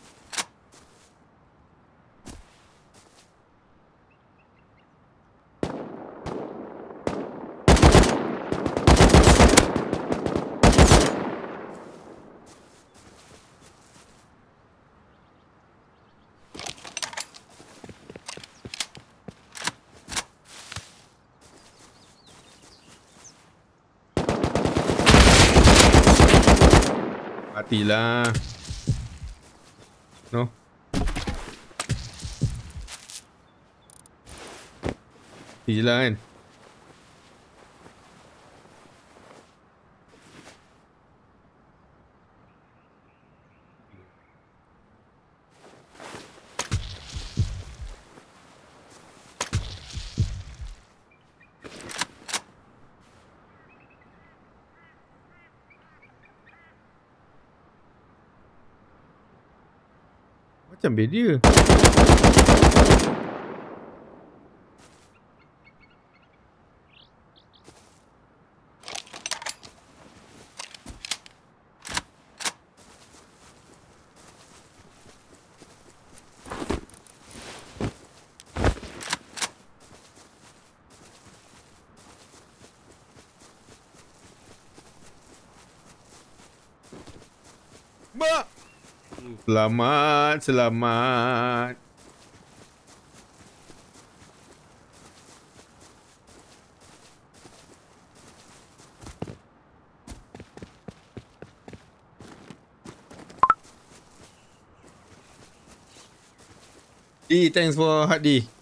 Speaker 1: Matilah No. Lah kan Macam bed dia Mak Selamat, selamat. D, thanks for hard D.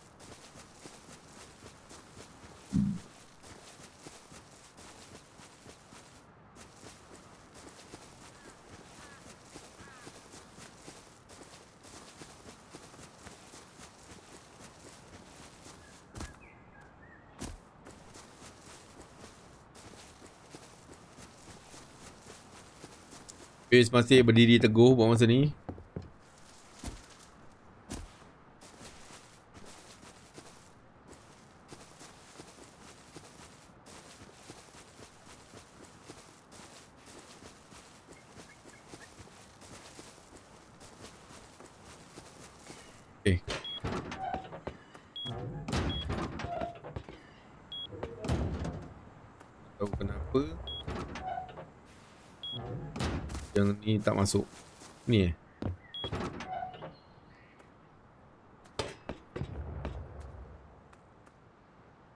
Speaker 1: Fiz masih berdiri teguh buat masa ni. tahu kenapa yang ni tak masuk. Ni eh.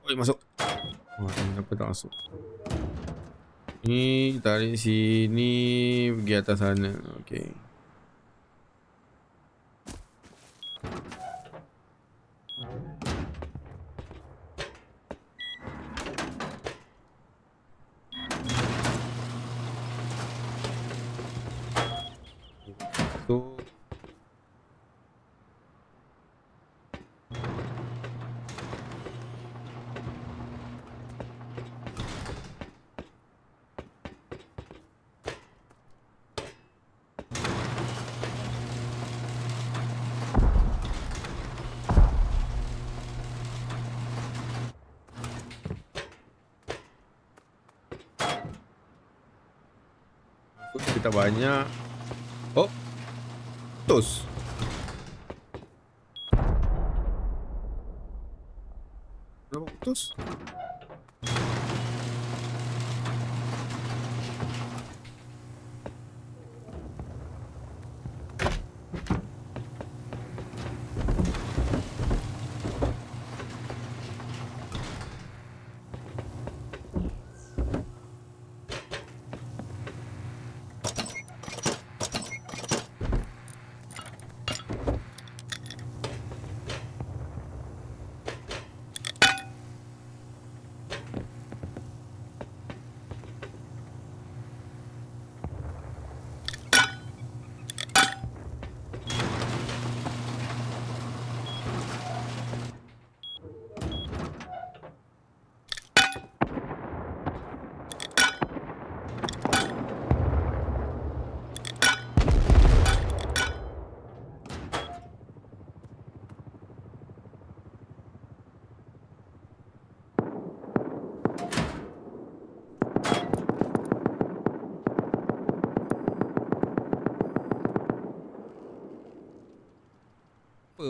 Speaker 1: Oi masuk. Kenapa tak masuk? Ni tarik sini pergi atas sana.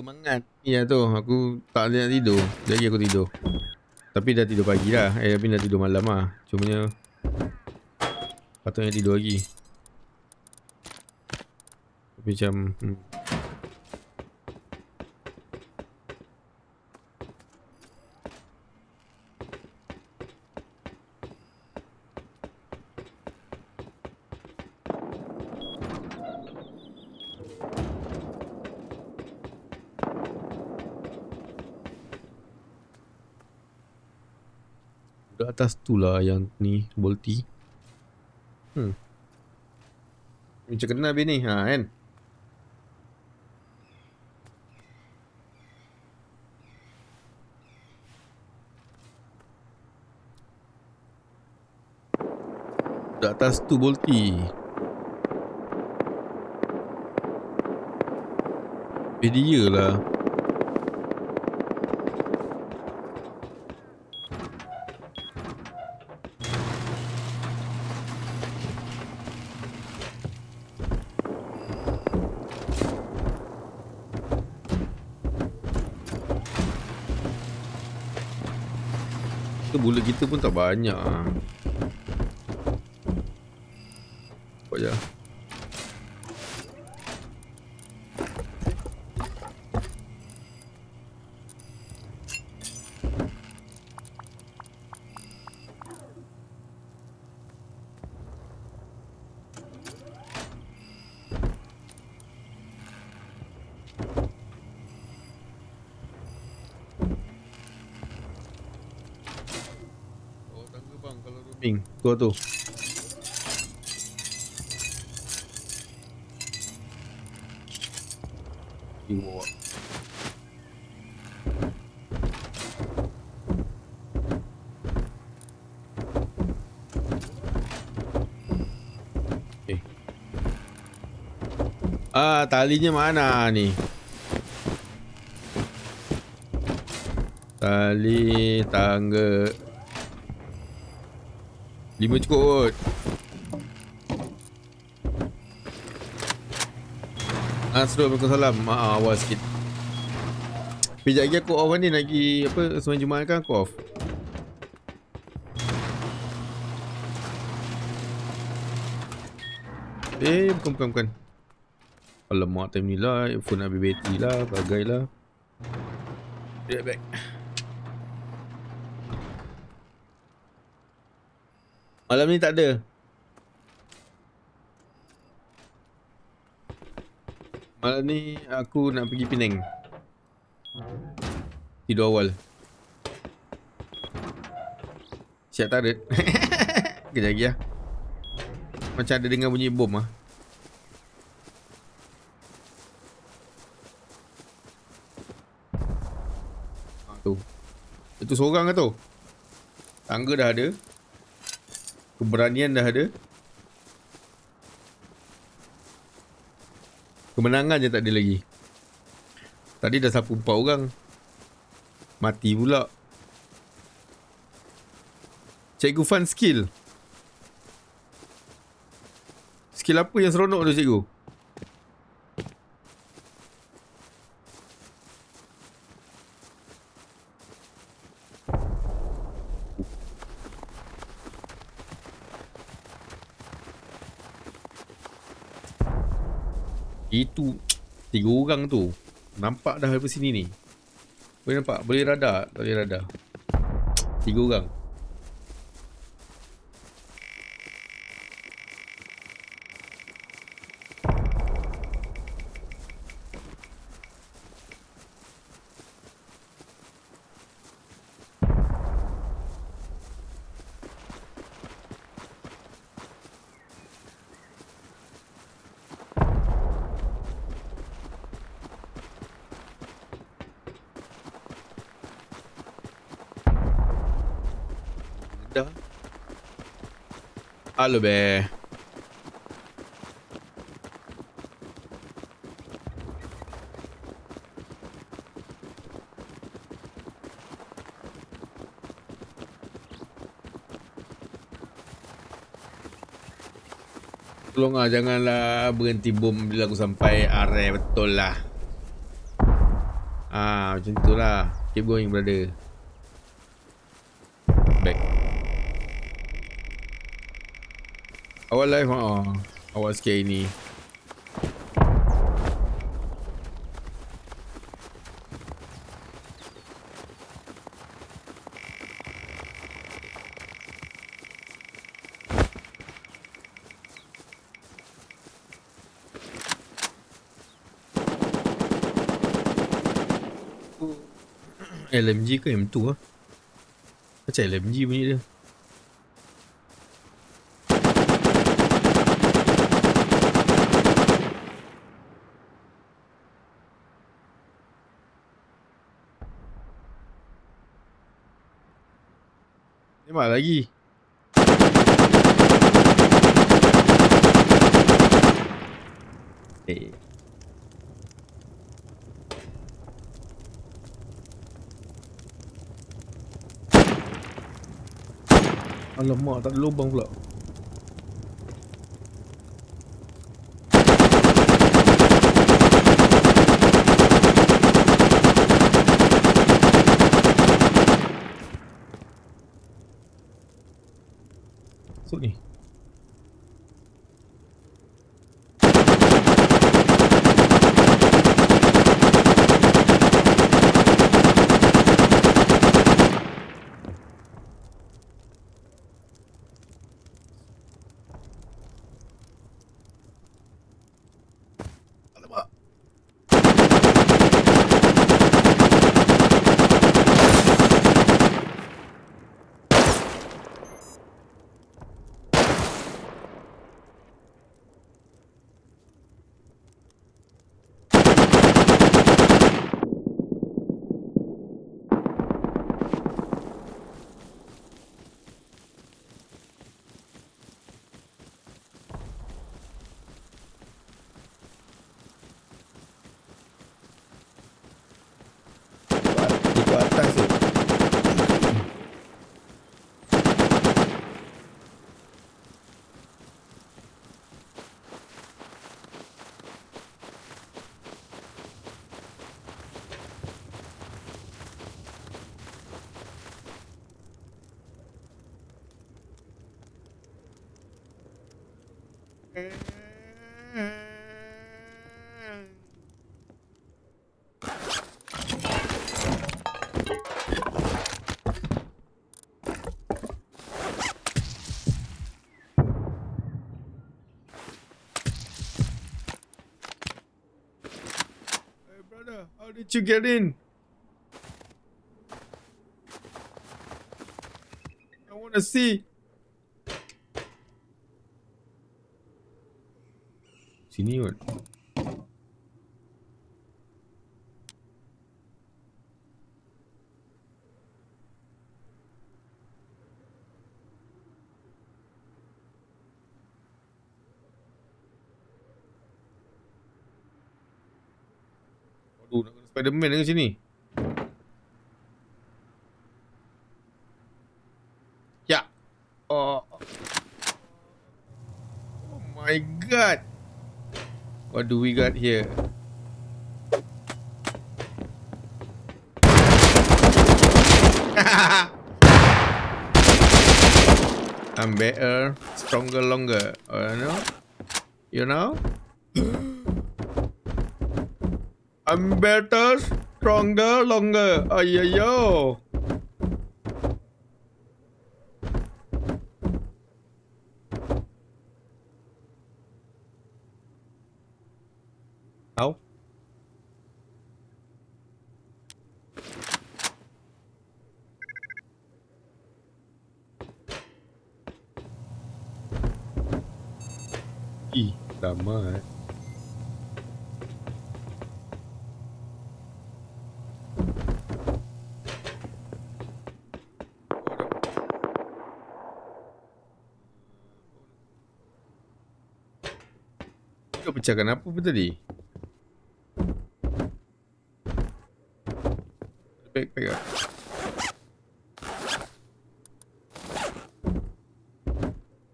Speaker 1: Mangat? Ya tu, aku tak ada nak tidur. Jadi aku tidur. Tapi dah tidur pagi dah. Eh, tapi dah tidur malam lah. Cumanya patutnya tidur lagi. Tapi macam hmm. Budak atas tu lah yang ni Bolti Hmm. Macam kenal habis ni ha, kan? Budak atas tu Bolti Eh dia lah Kita pun tak banyak ah. Je Oh tangga bang kalau roaming Tu Okay. Ah, talinya mana ni? Tali tangga Lima cukup kot. Asrul, salam Maaf, ah, awal sikit. Sekejap lagi aku off kan ni Lagi apa Semangat Jumaat kan aku off. Eh, bukan, bukan, bukan. Alamak, time ni lah Phone habis bateri lah Bagai lah. Be back. Malam ni tak ada. Malam ni aku nak pergi Penang. Tidur awal. Siap tarik. Kejap lagi lah. Macam ada dengar bunyi bom lah. Ha, tu. Itu seorang ke tu? Tangga dah ada. Keberanian dah ada. Kemenangan je tak ada lagi. Tadi dah sapu empat orang. Mati pula. Cikgu fun skill. Skill apa yang seronok tu cikgu? Itu Tiga orang tu Nampak dah dari sini ni Boleh nampak? Boleh radar? Tak boleh radar Tiga orang Dah Halo be. Tolong lah janganlah berhenti bom bila aku sampai. Area betul lah. Ah macam tu lah. Keep going brother Awal live ha Awal sikit ini. LMG ke M2 lah Macam LMG bunyi dia Tembak lagi Eh Alamak tak ada lubang pula did you get in? I want to see. Sini kot. Spiderman dengan sini. Ya. Oh. Oh my god. What do we got here? I'm better, stronger, longer. Uh, you know? You know? I'm better, stronger, longer. Ayayo. How? Ih, lama eh. Pecahkan apa pun tadi? Backpack ah.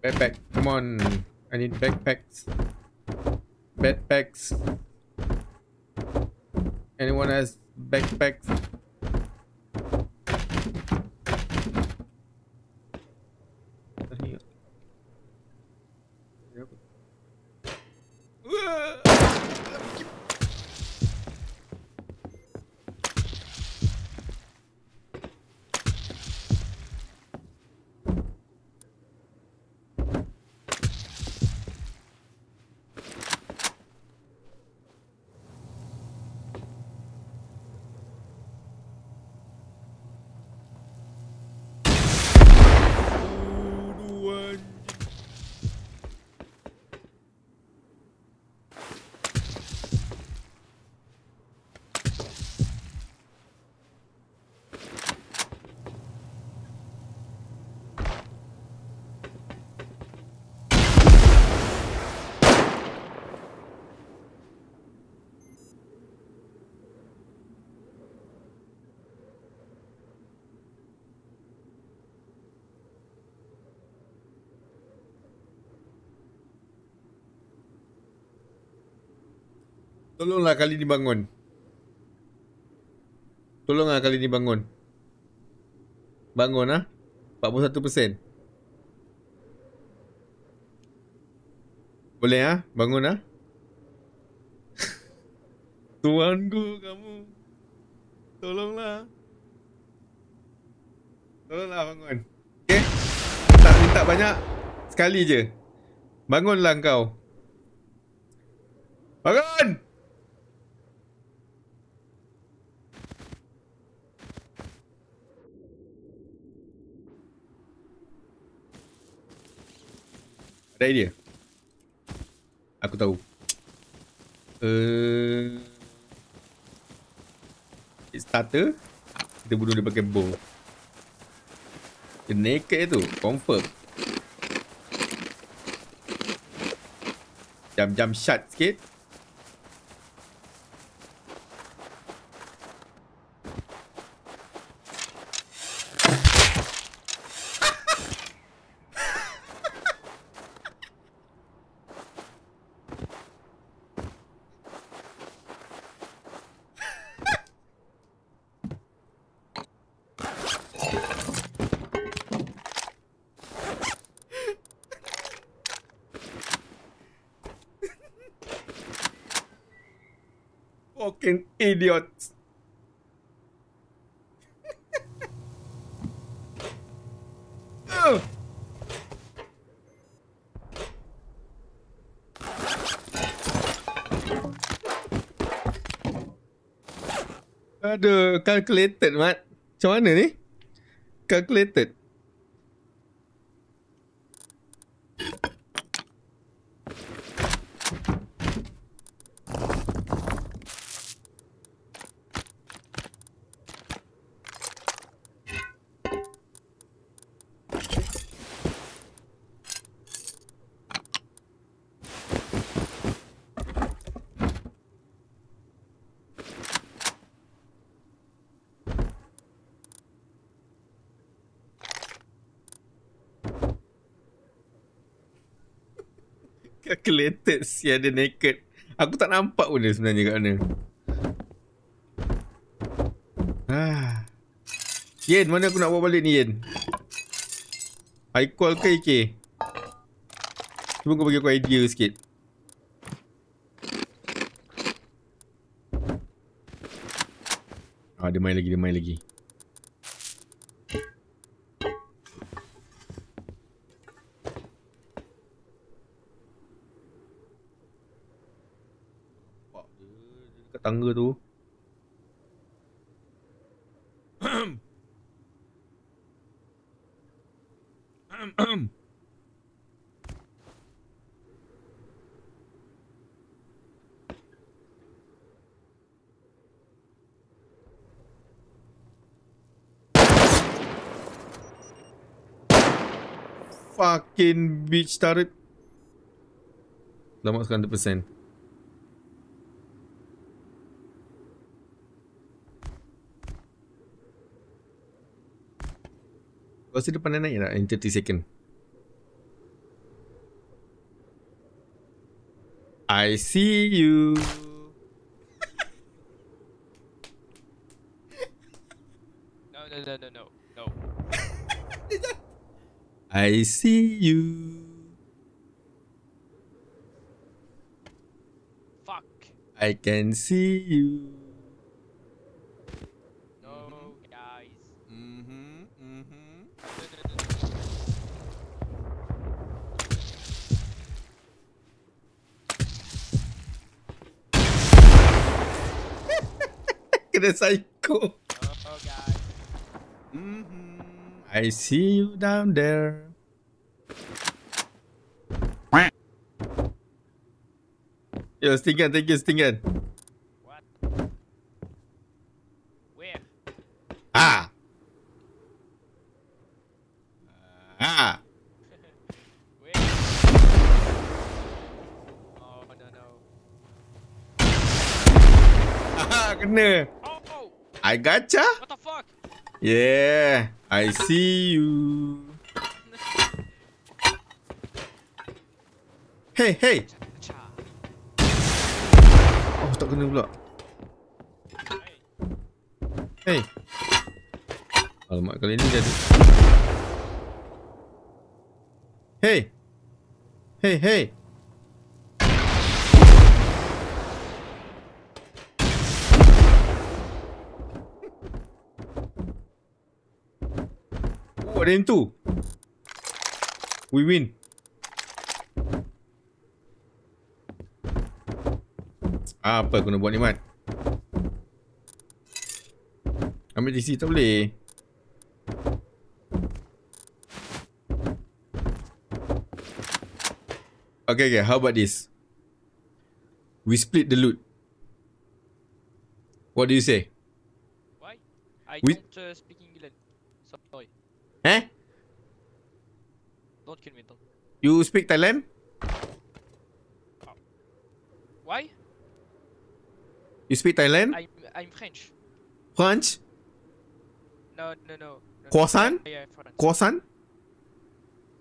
Speaker 1: Backpack, come on. I need. Backpacks. Anyone has backpacks? Tadi. Tadi apa? Wah! Dua Tolonglah kali ni bangun. Tolonglah kali ni bangun. Bangun ah. 41%. Boleh ah? Bangun ah. Tuanku kamu. Tolonglah. Tolonglah bangun. Okey. Tak minta banyak. Sekali je. Bangunlah kau. Bangun! Ada idea? Aku tahu. Uh, starter. Kita bunuh dia pakai bow. Dia naked tu. Confirm. Jam-jam shot sikit. Ugh. Aduh, calculated, Mat. Macam mana ni? Calculated. Si ada naked. Aku tak nampak pun dia sebenarnya kat mana. Ah. Yen, mana aku nak bawa balik ni Yen? I call ke IK? Cuba kau bagi aku idea sikit. Ah, dia main lagi, dia main lagi. Tangga tu. Fucking bitch turret. Selamatkan 100%. Kau rasa dia pandai naik tak in 30 second? I see you.
Speaker 5: No, no, no, no, no, no.
Speaker 1: I see you.
Speaker 5: Fuck.
Speaker 1: I can see you.
Speaker 5: No, guys.
Speaker 1: Mm-hmm, mm-hmm.
Speaker 5: No, no, no, no.
Speaker 1: Kena psycho.
Speaker 5: No, guys.
Speaker 1: Mm-hmm. I see you down there. Yo, stingan, thank you, stingan. Gotcha.
Speaker 5: What the fuck?
Speaker 1: Yeah, I see you. Hey, hey. Oh, tak kena pula.
Speaker 5: Hey.
Speaker 1: Alamak, kali ni jadi. Hey. Hey, hey. Ada yang tu. We win. Apa aku nak buat ni, Mat? Ambil DC tak boleh. Okay, okay. How about this? We split the loot. What do you say?
Speaker 5: Why? I
Speaker 1: We-
Speaker 5: don't uh, speak English. Sorry.
Speaker 1: Eh?
Speaker 5: Don't kill me, don't.
Speaker 1: You speak Thailand?
Speaker 5: Why?
Speaker 1: You speak Thailand?
Speaker 5: I'm I'm French.
Speaker 1: French?
Speaker 5: No, no, no. no
Speaker 1: Croissant?
Speaker 5: Yeah, French.
Speaker 1: Croissant?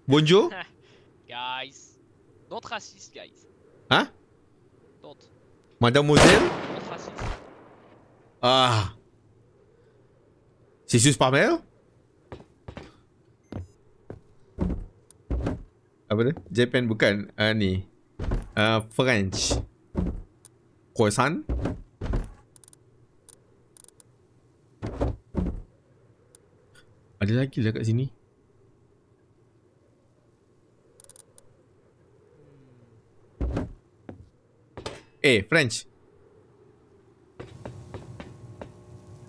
Speaker 1: Bonjour?
Speaker 5: guys, don't racist, guys.
Speaker 1: Huh?
Speaker 5: Don't,
Speaker 1: Mademoiselle?
Speaker 5: don't racist.
Speaker 1: Ah. C'est juste pas mal? Apa tu? Japan bukan. Ah ni. Ah French. Croissant? Ada lagi lah kat sini. Eh, French.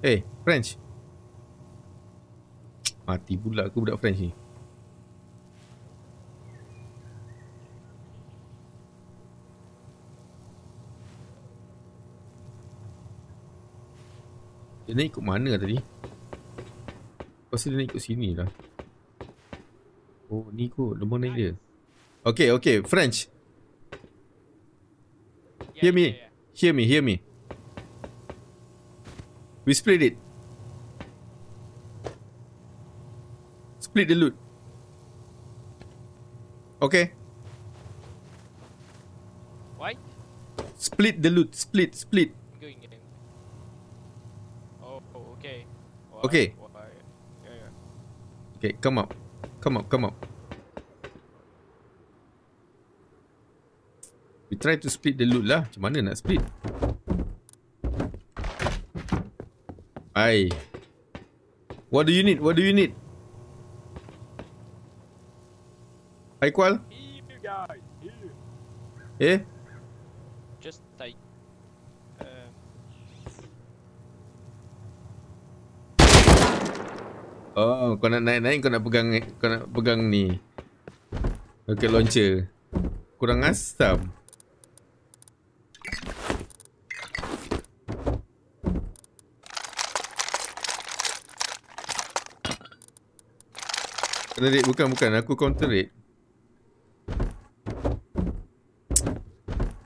Speaker 1: Eh, French. Mati pula aku budak French ni. Dia naik ikut mana tadi? Pasal dia naik ikut sini lah. Oh, ni kot. Lembang naik dia. Okay, okay. French.
Speaker 5: Yeah,
Speaker 1: Hear me.
Speaker 5: yeah, yeah.
Speaker 1: Hear me, hear me. We split it. Split the loot. Okay.
Speaker 5: Why?
Speaker 1: Split the loot. Split, split.
Speaker 5: I'm going in. Oh, oh, okay. Why?
Speaker 1: Okay. Okay, come up. Come up, come up. We try to split the loot lah. Macam mana nak split? Ai. What do you need? What do you need? Hai Kual? Eh?
Speaker 5: Just take. Um,
Speaker 1: Oh, kau nak naik-naik kau nak pegang kau nak pegang ni. Rocket launcher. Kurang asam. Kena rate bukan bukan aku counter rate.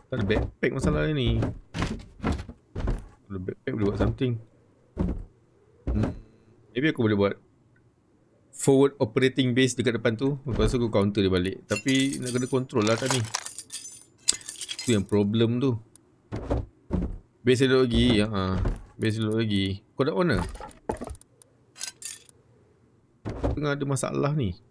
Speaker 1: Tak ada backpack masalah ni. Kalau backpack boleh buat something. Hmm. Maybe aku boleh buat forward operating base dekat depan tu Lepas tu aku counter dia balik. Tapi nak kena control lah tadi. Tu yang problem tu. Base elok lagi ha. Base elok lagi. Kau on ke? Tengah ada masalah ni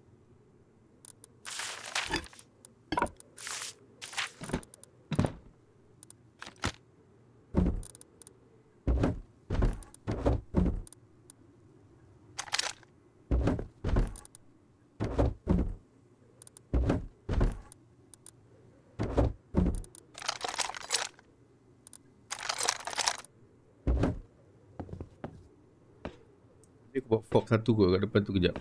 Speaker 1: satu kot kat depan tu kejap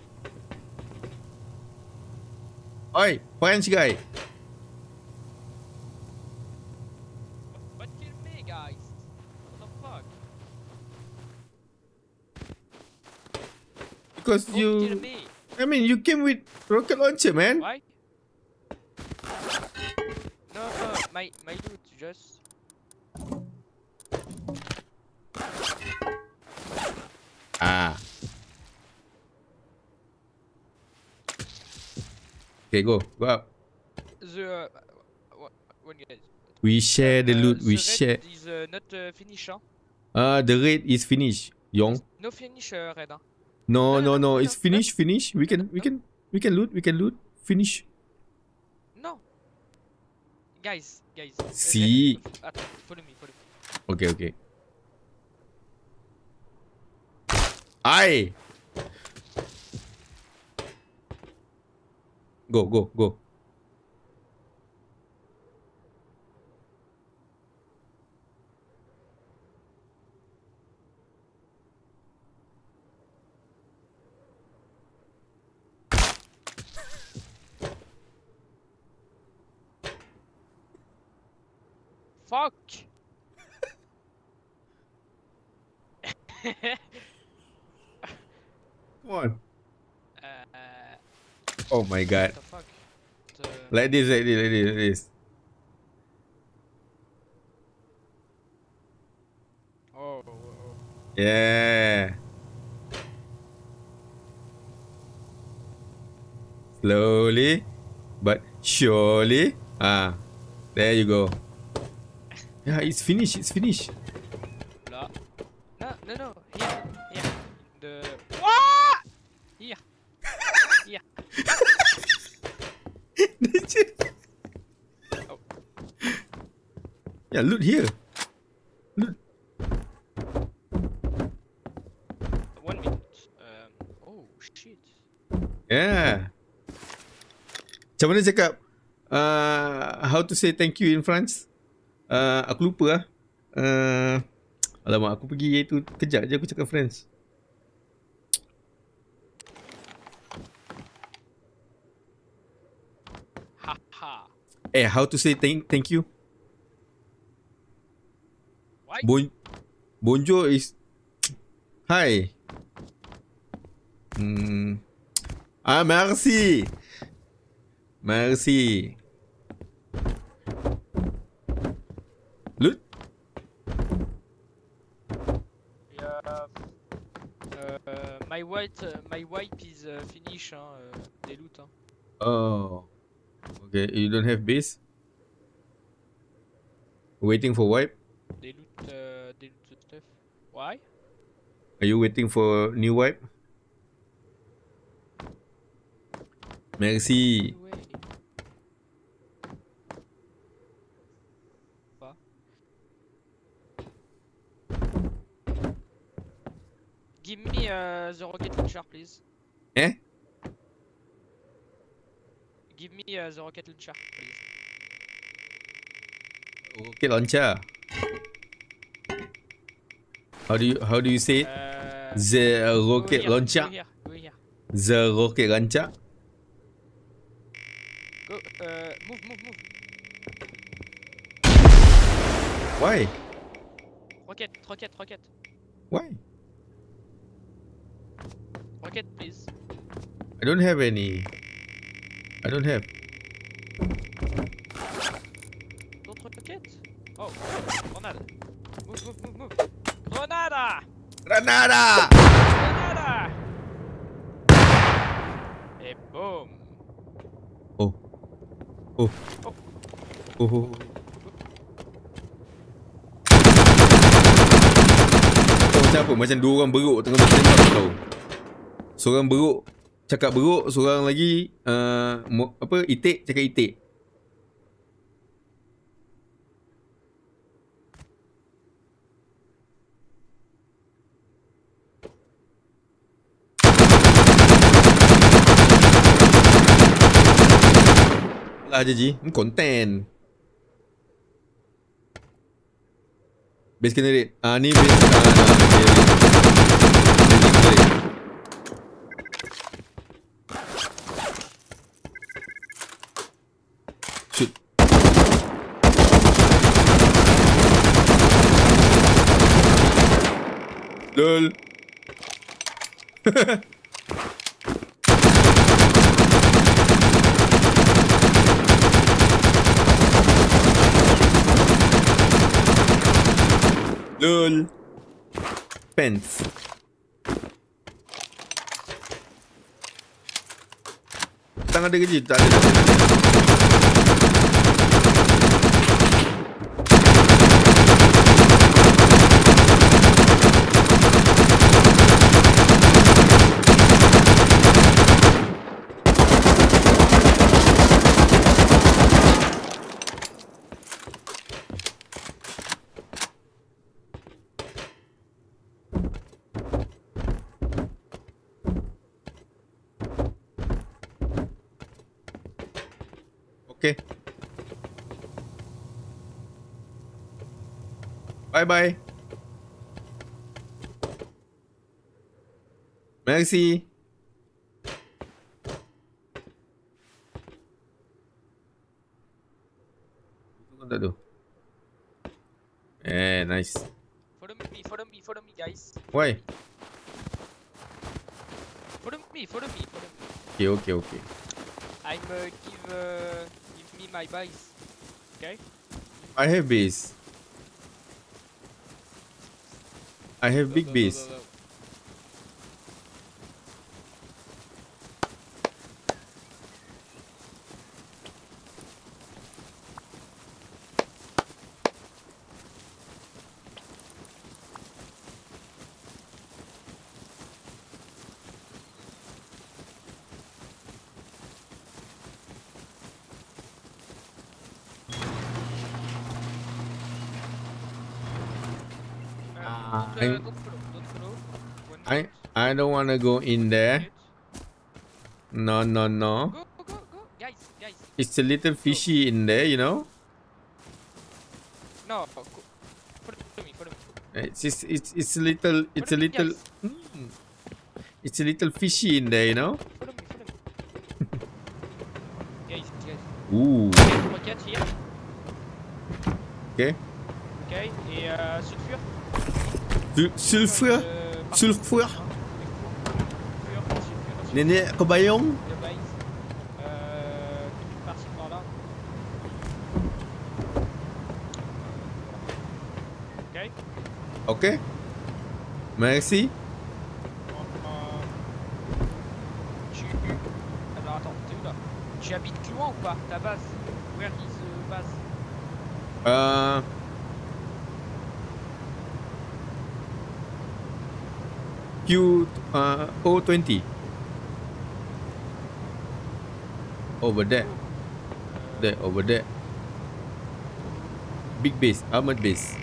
Speaker 1: Oi, French guy
Speaker 5: what kill me, guys? What the fuck?
Speaker 1: Because
Speaker 5: kill
Speaker 1: you? I mean you came with rocket launcher man
Speaker 5: Why? No, no, my my loot just.
Speaker 1: Ah. Okay, go. Go up.
Speaker 5: The uh, one guys.
Speaker 1: We share the
Speaker 5: Uh,
Speaker 1: loot. We
Speaker 5: the
Speaker 1: share.
Speaker 5: red is uh, not uh, finish, huh?
Speaker 1: Ah, the raid is finished. Yong.
Speaker 5: No finish, uh, red, huh?
Speaker 1: No, no,
Speaker 5: No,
Speaker 1: It's
Speaker 5: no,
Speaker 1: finished. Finish. We can, we can, we can loot. We can loot. Finish.
Speaker 5: No. Guys, guys. uh,
Speaker 1: See.
Speaker 5: red, follow me, follow me.
Speaker 1: Okay, okay. Ai. Go, go, go.
Speaker 5: Fuck!
Speaker 1: Come on. Oh my god. Like this, like this, like this, like this.
Speaker 5: Oh.
Speaker 1: Yeah. Slowly, but surely. Ah, there you go. Yeah, it's finished. It's finished.
Speaker 5: Là. No, no, no. Here, here. The.
Speaker 1: Yeah, loot here.
Speaker 5: One minute. Um. Oh shit.
Speaker 1: Yeah. Macam mana cakap uh, how to say thank you in France? Uh, aku lupa lah. Uh, Alamak, aku pergi itu kejap je aku cakap friends. Eh, how to say thank thank you?
Speaker 5: Why?
Speaker 1: Bon Bonjour is Hi. Hmm. Ah, merci. Merci. Loot?
Speaker 5: Yeah. Uh, my white, uh, my wipe is uh, finish, hein, euh, des loot. Hein.
Speaker 1: Oh. Okay, you don't have base? Waiting for wipe?
Speaker 5: Des loot, uh, des loot stuff. Why?
Speaker 1: Are you waiting for new wipe? Merci.
Speaker 5: Give me uh, the rocket launcher, please.
Speaker 1: Eh?
Speaker 5: Give me uh, the rocket launcher, please.
Speaker 1: Rocket launcher. How do you how do you say it?
Speaker 5: Uh,
Speaker 1: The rocket
Speaker 5: here,
Speaker 1: launcher.
Speaker 5: Go here, go here.
Speaker 1: The rocket launcher.
Speaker 5: Go, uh, move, move, move.
Speaker 1: Why?
Speaker 5: Rocket, rocket, rocket.
Speaker 1: Why?
Speaker 5: Rocket, please.
Speaker 1: I don't have any. I don't have.
Speaker 5: Don't rocket. Oh, grenade. Move, move, move, move. Grenade!
Speaker 1: Granada!
Speaker 5: Grenade! Et eh, boom.
Speaker 1: Oh. Oh. Oh. Kau macam apa? Macam dua orang beruk tengah bertembak tau. Seorang beruk cakap beruk, seorang lagi uh, apa itik cakap itik. Lah je Ji, ni konten. Base kena rate. Ah ni base nah, okay, rate. Base kena rate. Shoot. LOL. LOL. Pants. Tangan ada kerja? Tak ada. Tak ada. Okay. Bye bye. Merci. Itu kan tak tu. Eh, nice.
Speaker 5: Follow me, follow me, follow me, guys.
Speaker 1: Why?
Speaker 5: Follow me, follow me, follow me.
Speaker 1: Okay, okay, okay.
Speaker 5: I'm uh, give uh, me my base. Okay?
Speaker 1: I have base. I have big base.
Speaker 5: go, go. Uh,
Speaker 1: Ah,
Speaker 5: don't, uh,
Speaker 1: I'm-
Speaker 5: don't follow, don't follow. One
Speaker 1: I don't wanna go in there. No, no, no.
Speaker 5: Go, go, go, guys, guys.
Speaker 1: It's a little fishy in there, you know.
Speaker 5: No, go. follow me, follow me.
Speaker 1: It's it's it's, it's a little it's a little mm, it's a little fishy in there, you know.
Speaker 5: Follow me, follow me. guys, guys.
Speaker 1: Ooh.
Speaker 5: Okay.
Speaker 1: Okay.
Speaker 5: Ok, et euh, sulfure.
Speaker 1: Sulfur,
Speaker 5: Euh,
Speaker 1: sulfur.
Speaker 5: Sulfure, Néné, cobayon euh, Ok.
Speaker 1: Merci.
Speaker 5: Tu... Alors attends, t'es où là? Tu habites loin ou pas? Ta base? Where is base?
Speaker 1: Euh. Q... Euh... O20. Over there there over there big base armored base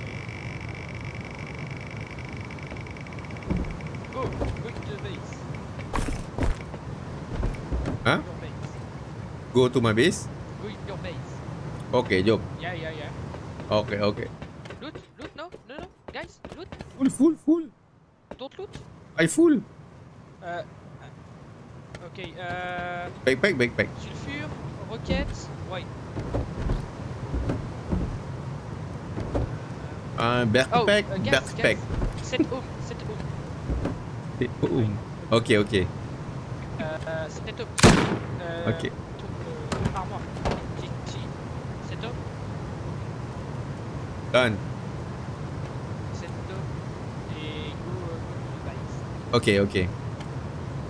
Speaker 5: Go, go to the base.
Speaker 1: Huh?
Speaker 5: Base.
Speaker 1: go to my base
Speaker 5: Go in your base.
Speaker 1: okay jom
Speaker 5: Yeah, yeah, yeah.
Speaker 1: okay okay
Speaker 5: Loot, loot, no, no, no, guys, loot.
Speaker 1: full full full
Speaker 5: Don't loot.
Speaker 1: I full
Speaker 5: Uh, uh, okay, uh,
Speaker 1: backpack backpack
Speaker 5: sulfure, roquette, white.
Speaker 1: uh,
Speaker 5: Oh,
Speaker 1: backpack
Speaker 5: uh, gas,
Speaker 1: backpack
Speaker 5: gas. Set home, set home.
Speaker 1: oh, okay okay
Speaker 5: Uh, set up. Uh,
Speaker 1: Okay.
Speaker 5: Ton, euh, armoire. Qui, qui, set up,
Speaker 1: done
Speaker 5: set up, et go, euh, go to the base.
Speaker 1: okay okay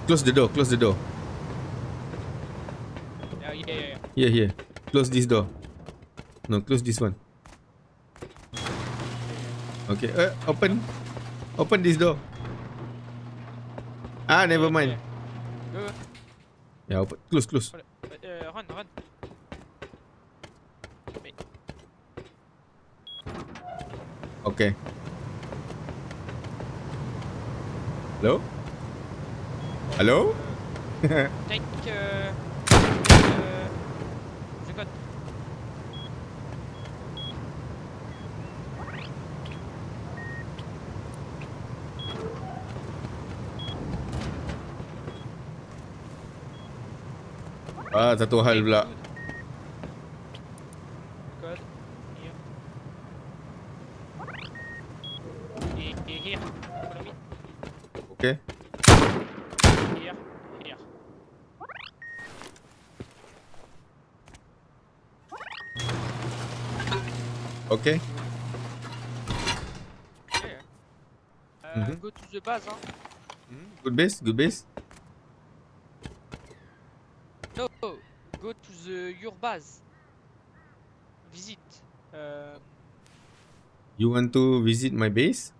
Speaker 1: close the door close the door Here, here. Close this door. No, close this one. Okay, uh, open. Open this door. Ah, never mind.
Speaker 5: Go,
Speaker 1: Yeah, open. Close, close.
Speaker 5: uh, uh, run, run. Mais,
Speaker 1: Okay. Hello? Hello?
Speaker 5: take, uh, uh,
Speaker 1: ah, satu hal pula. Okay. Okay.
Speaker 5: Yeah. yeah. Uh,
Speaker 1: Mhm.
Speaker 5: Go to the base, hein.
Speaker 1: Good base, good base.
Speaker 5: Base. Visit. Uh,
Speaker 1: You want to visit my base?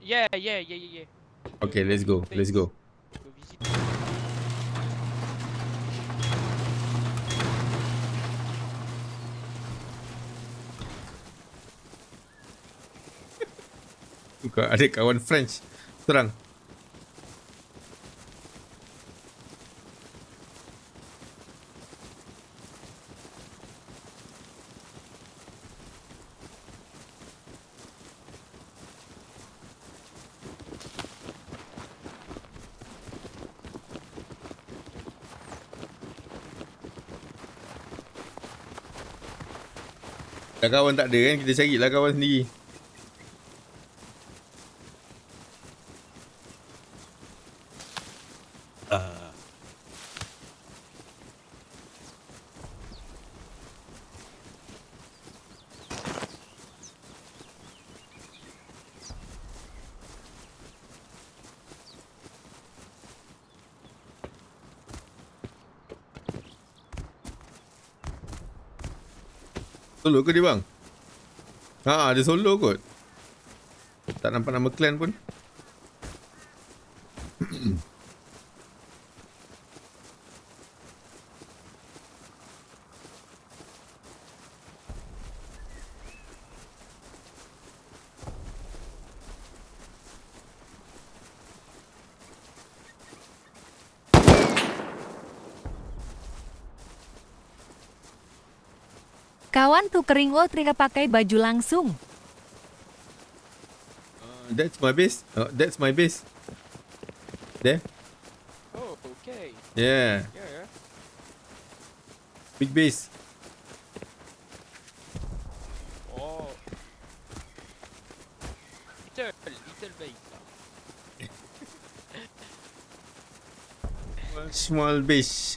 Speaker 5: yeah, yeah, yeah, yeah, yeah.
Speaker 1: Okay, let's go. Let's go.
Speaker 5: Go visit.
Speaker 1: Kau ada kawan French. Terang. Kawan tak ada kan Kita carilah kawan sendiri Solo ke dia bang? Ha, dia solo kot. Tak nampak nama clan pun.
Speaker 4: Lo trika pakai baju langsung.
Speaker 1: That's my base. Uh, that's my base. There.
Speaker 5: Oh, okay.
Speaker 1: Yeah.
Speaker 5: Yeah, yeah.
Speaker 1: Big base.
Speaker 5: Oh. Little, little base.
Speaker 1: Small base.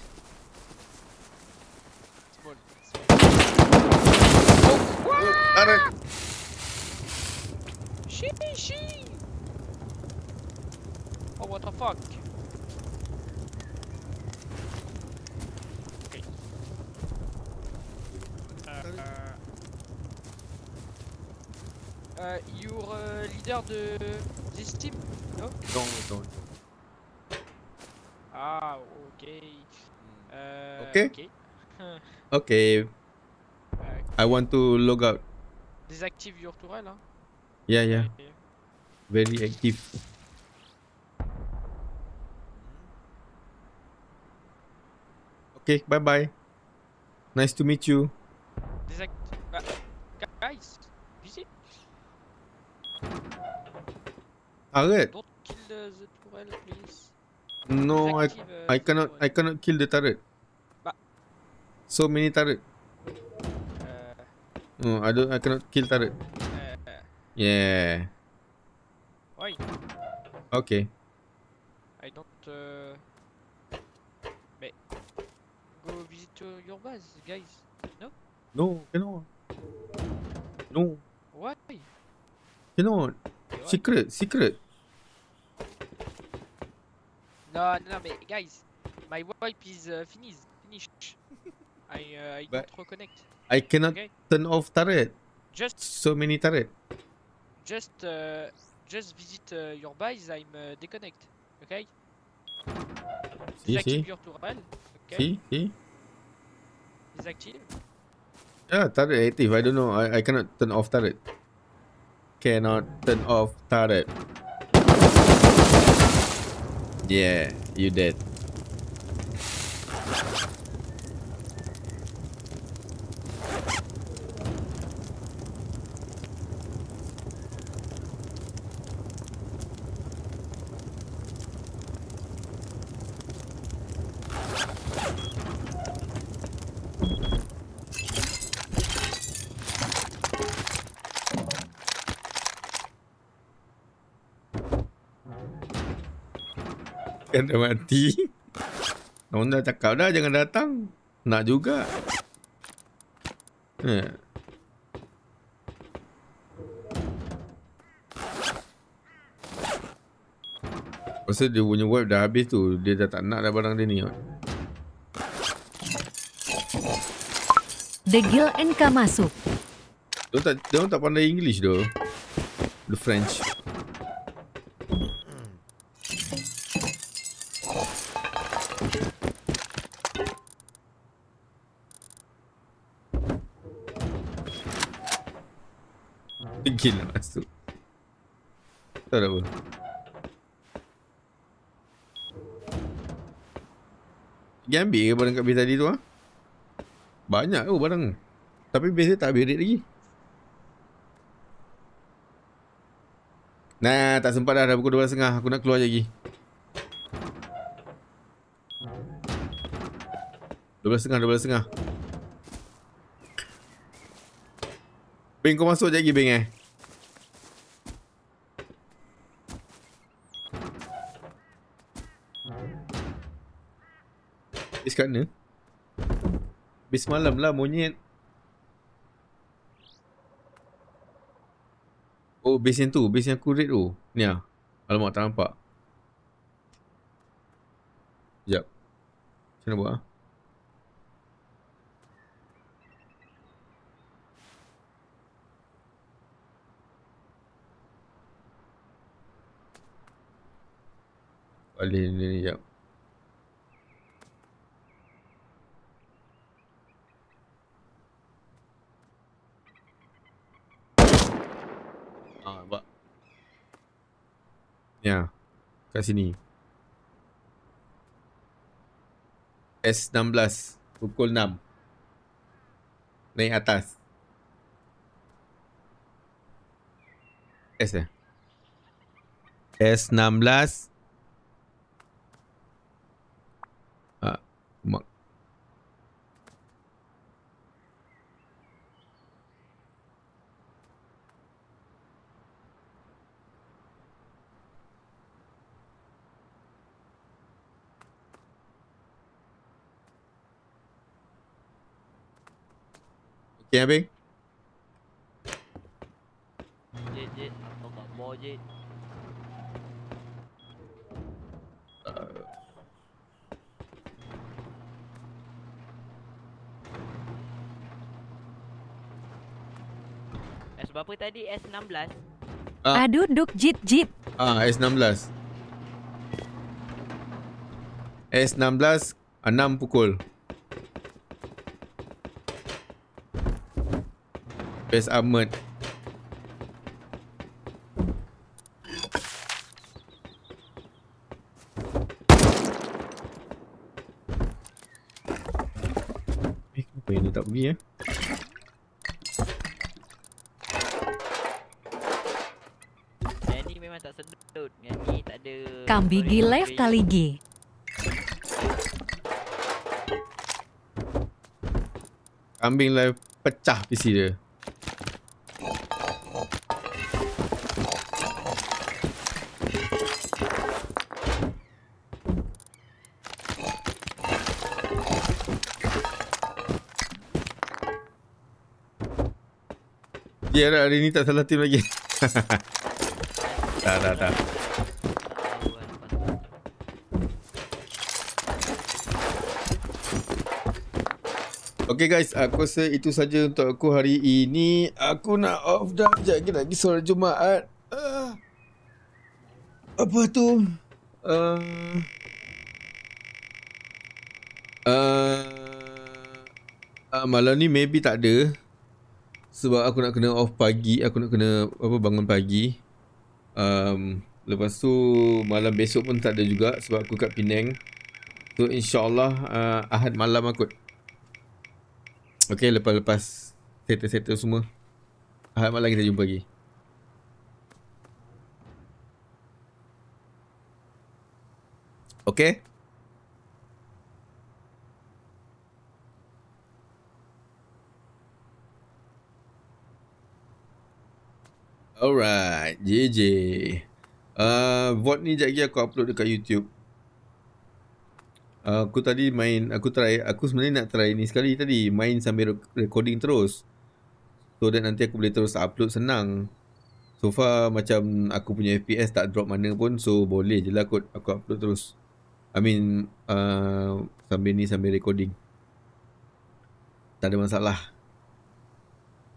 Speaker 5: This team? No?
Speaker 1: Don't, don't.
Speaker 5: Ah, okay. Uh,
Speaker 1: Okay.
Speaker 5: okay.
Speaker 1: Okay.
Speaker 5: Uh,
Speaker 1: I want to log out.
Speaker 5: désactive your tourelle, hein?
Speaker 1: Yeah, yeah.
Speaker 5: Okay.
Speaker 1: Very active. Okay, bye bye. Nice to meet you.
Speaker 5: Désactive.
Speaker 1: Turret.
Speaker 5: Don't kill the, the tourelle, please.
Speaker 1: No, I
Speaker 5: euh,
Speaker 1: I cannot I cannot kill the turret.
Speaker 5: Bah.
Speaker 1: So many turret.
Speaker 5: Uh,
Speaker 1: Oh, I don't I cannot kill turret.
Speaker 5: uh,
Speaker 1: Yeah.
Speaker 5: why?
Speaker 1: Okay.
Speaker 5: I don't. Uh... Mais go visit your base, guys. No?
Speaker 1: No, cannot. No,
Speaker 5: Why?
Speaker 1: cannot. Secret, secret.
Speaker 5: No, no, mais guys, my wipe is uh, finished. Finished. I uh, I
Speaker 1: But-
Speaker 5: don't reconnect.
Speaker 1: I cannot
Speaker 5: Okay.
Speaker 1: turn off turret.
Speaker 5: Just
Speaker 1: So many turret.
Speaker 5: just uh, just visit uh, your base. I'm uh, disconnect. Okay. Disactive
Speaker 1: see,
Speaker 5: your tourelle. Okay.
Speaker 1: see.
Speaker 5: Disactive.
Speaker 1: Yeah, turret active. I don't know. I, I cannot turn off turret. Cannot turn off turret. Yeah, you dead. Kan dah mati. Orang dah cakap dah jangan datang. Nak juga. Eh. Pasal dia punya web dah habis tu. Dia dah tak nak dah barang dia ni. kot.
Speaker 4: Degil NK masuk.
Speaker 1: Dia tak, dia tak pandai English tu. The French. Gila masuk. Tak ada apa. Pergi ambil ke barang kat base tadi tu ah? Banyak tu barang. Tapi base dia tak habis rate lagi. Nah, tak sempat dah. Dah pukul 12.30. Aku nak keluar je lagi. 12.30, 12.30. Beng kau masuk je lagi Beng eh. Base kat mana? Base malam lah monyet. Oh base yang tu Base yang aku raid tu Ni lah Alamak tak nampak Sekejap Macam mana buat ah? Balik ni ni sekejap Ah, nampak. Ya. Kat sini. S16 pukul 6. Naik atas. S eh. S16 ah, mak. Okay, Abing?
Speaker 3: Jit, jit. Bawah, jit. S berapa tadi? S16?
Speaker 1: Ah.
Speaker 4: Adu duk jit jip.
Speaker 1: Ah, S16. S16 6 pukul. Best armored. Eh, kenapa yang dia tak pergi eh?
Speaker 3: Yang ni memang tak sedut. Yang ni tak ada...
Speaker 4: Kambi gi live kali gi.
Speaker 1: Kambing lah pecah PC dia. Dia dah hari ni tak salah tim lagi. dah, dah, dah. Okay guys, aku rasa itu saja untuk aku hari ini. Aku nak off dah. Sekejap lagi lagi solat Jumaat. Uh, apa tu? Uh, uh, uh, malam ni maybe tak ada. Sebab aku nak kena off pagi. Aku nak kena apa bangun pagi. Um, lepas tu malam besok pun tak ada juga. Sebab aku kat Penang. So insyaAllah uh, Ahad malam aku Okay, lepas-lepas settle-settle semua. Ahad malam kita jumpa lagi. Okay? Alright, JJ. Uh, VOD ni sekejap lagi aku upload dekat YouTube. Uh, aku tadi main, aku try, aku sebenarnya nak try ni sekali tadi. Main sambil recording terus. So that nanti aku boleh terus upload senang. So far macam aku punya FPS tak drop mana pun. So boleh je lah kot aku upload terus. I mean, uh, sambil ni sambil recording. Tak ada masalah.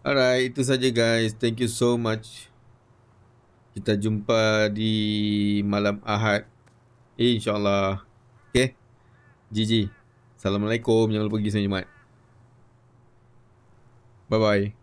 Speaker 1: Alright, itu saja guys. Thank you so much. Kita jumpa di malam Ahad. InsyaAllah. Okay. GG. Assalamualaikum. Jangan lupa pergi semua Jumaat. Bye-bye.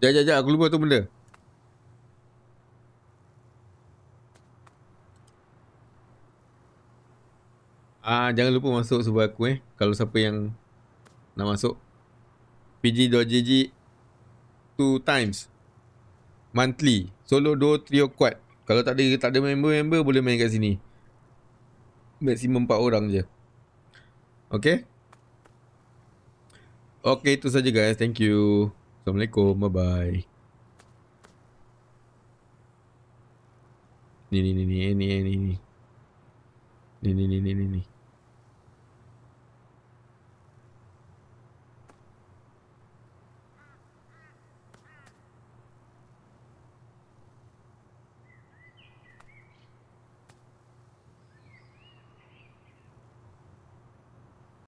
Speaker 1: Sekejap, sekejap. Aku lupa tu benda. Ah, jangan lupa masuk server aku eh. Kalau siapa yang nak masuk. pg.gg 2 times. Monthly. Solo, duo, trio, quad. Kalau tak ada tak ada member-member boleh main kat sini. Maksimum 4 orang je. Okay? Okay, itu saja guys. Thank you. Assalamualaikum. Bye-bye. Ni ni ni ni ni ni ni. Ni ni ni ni ni ni.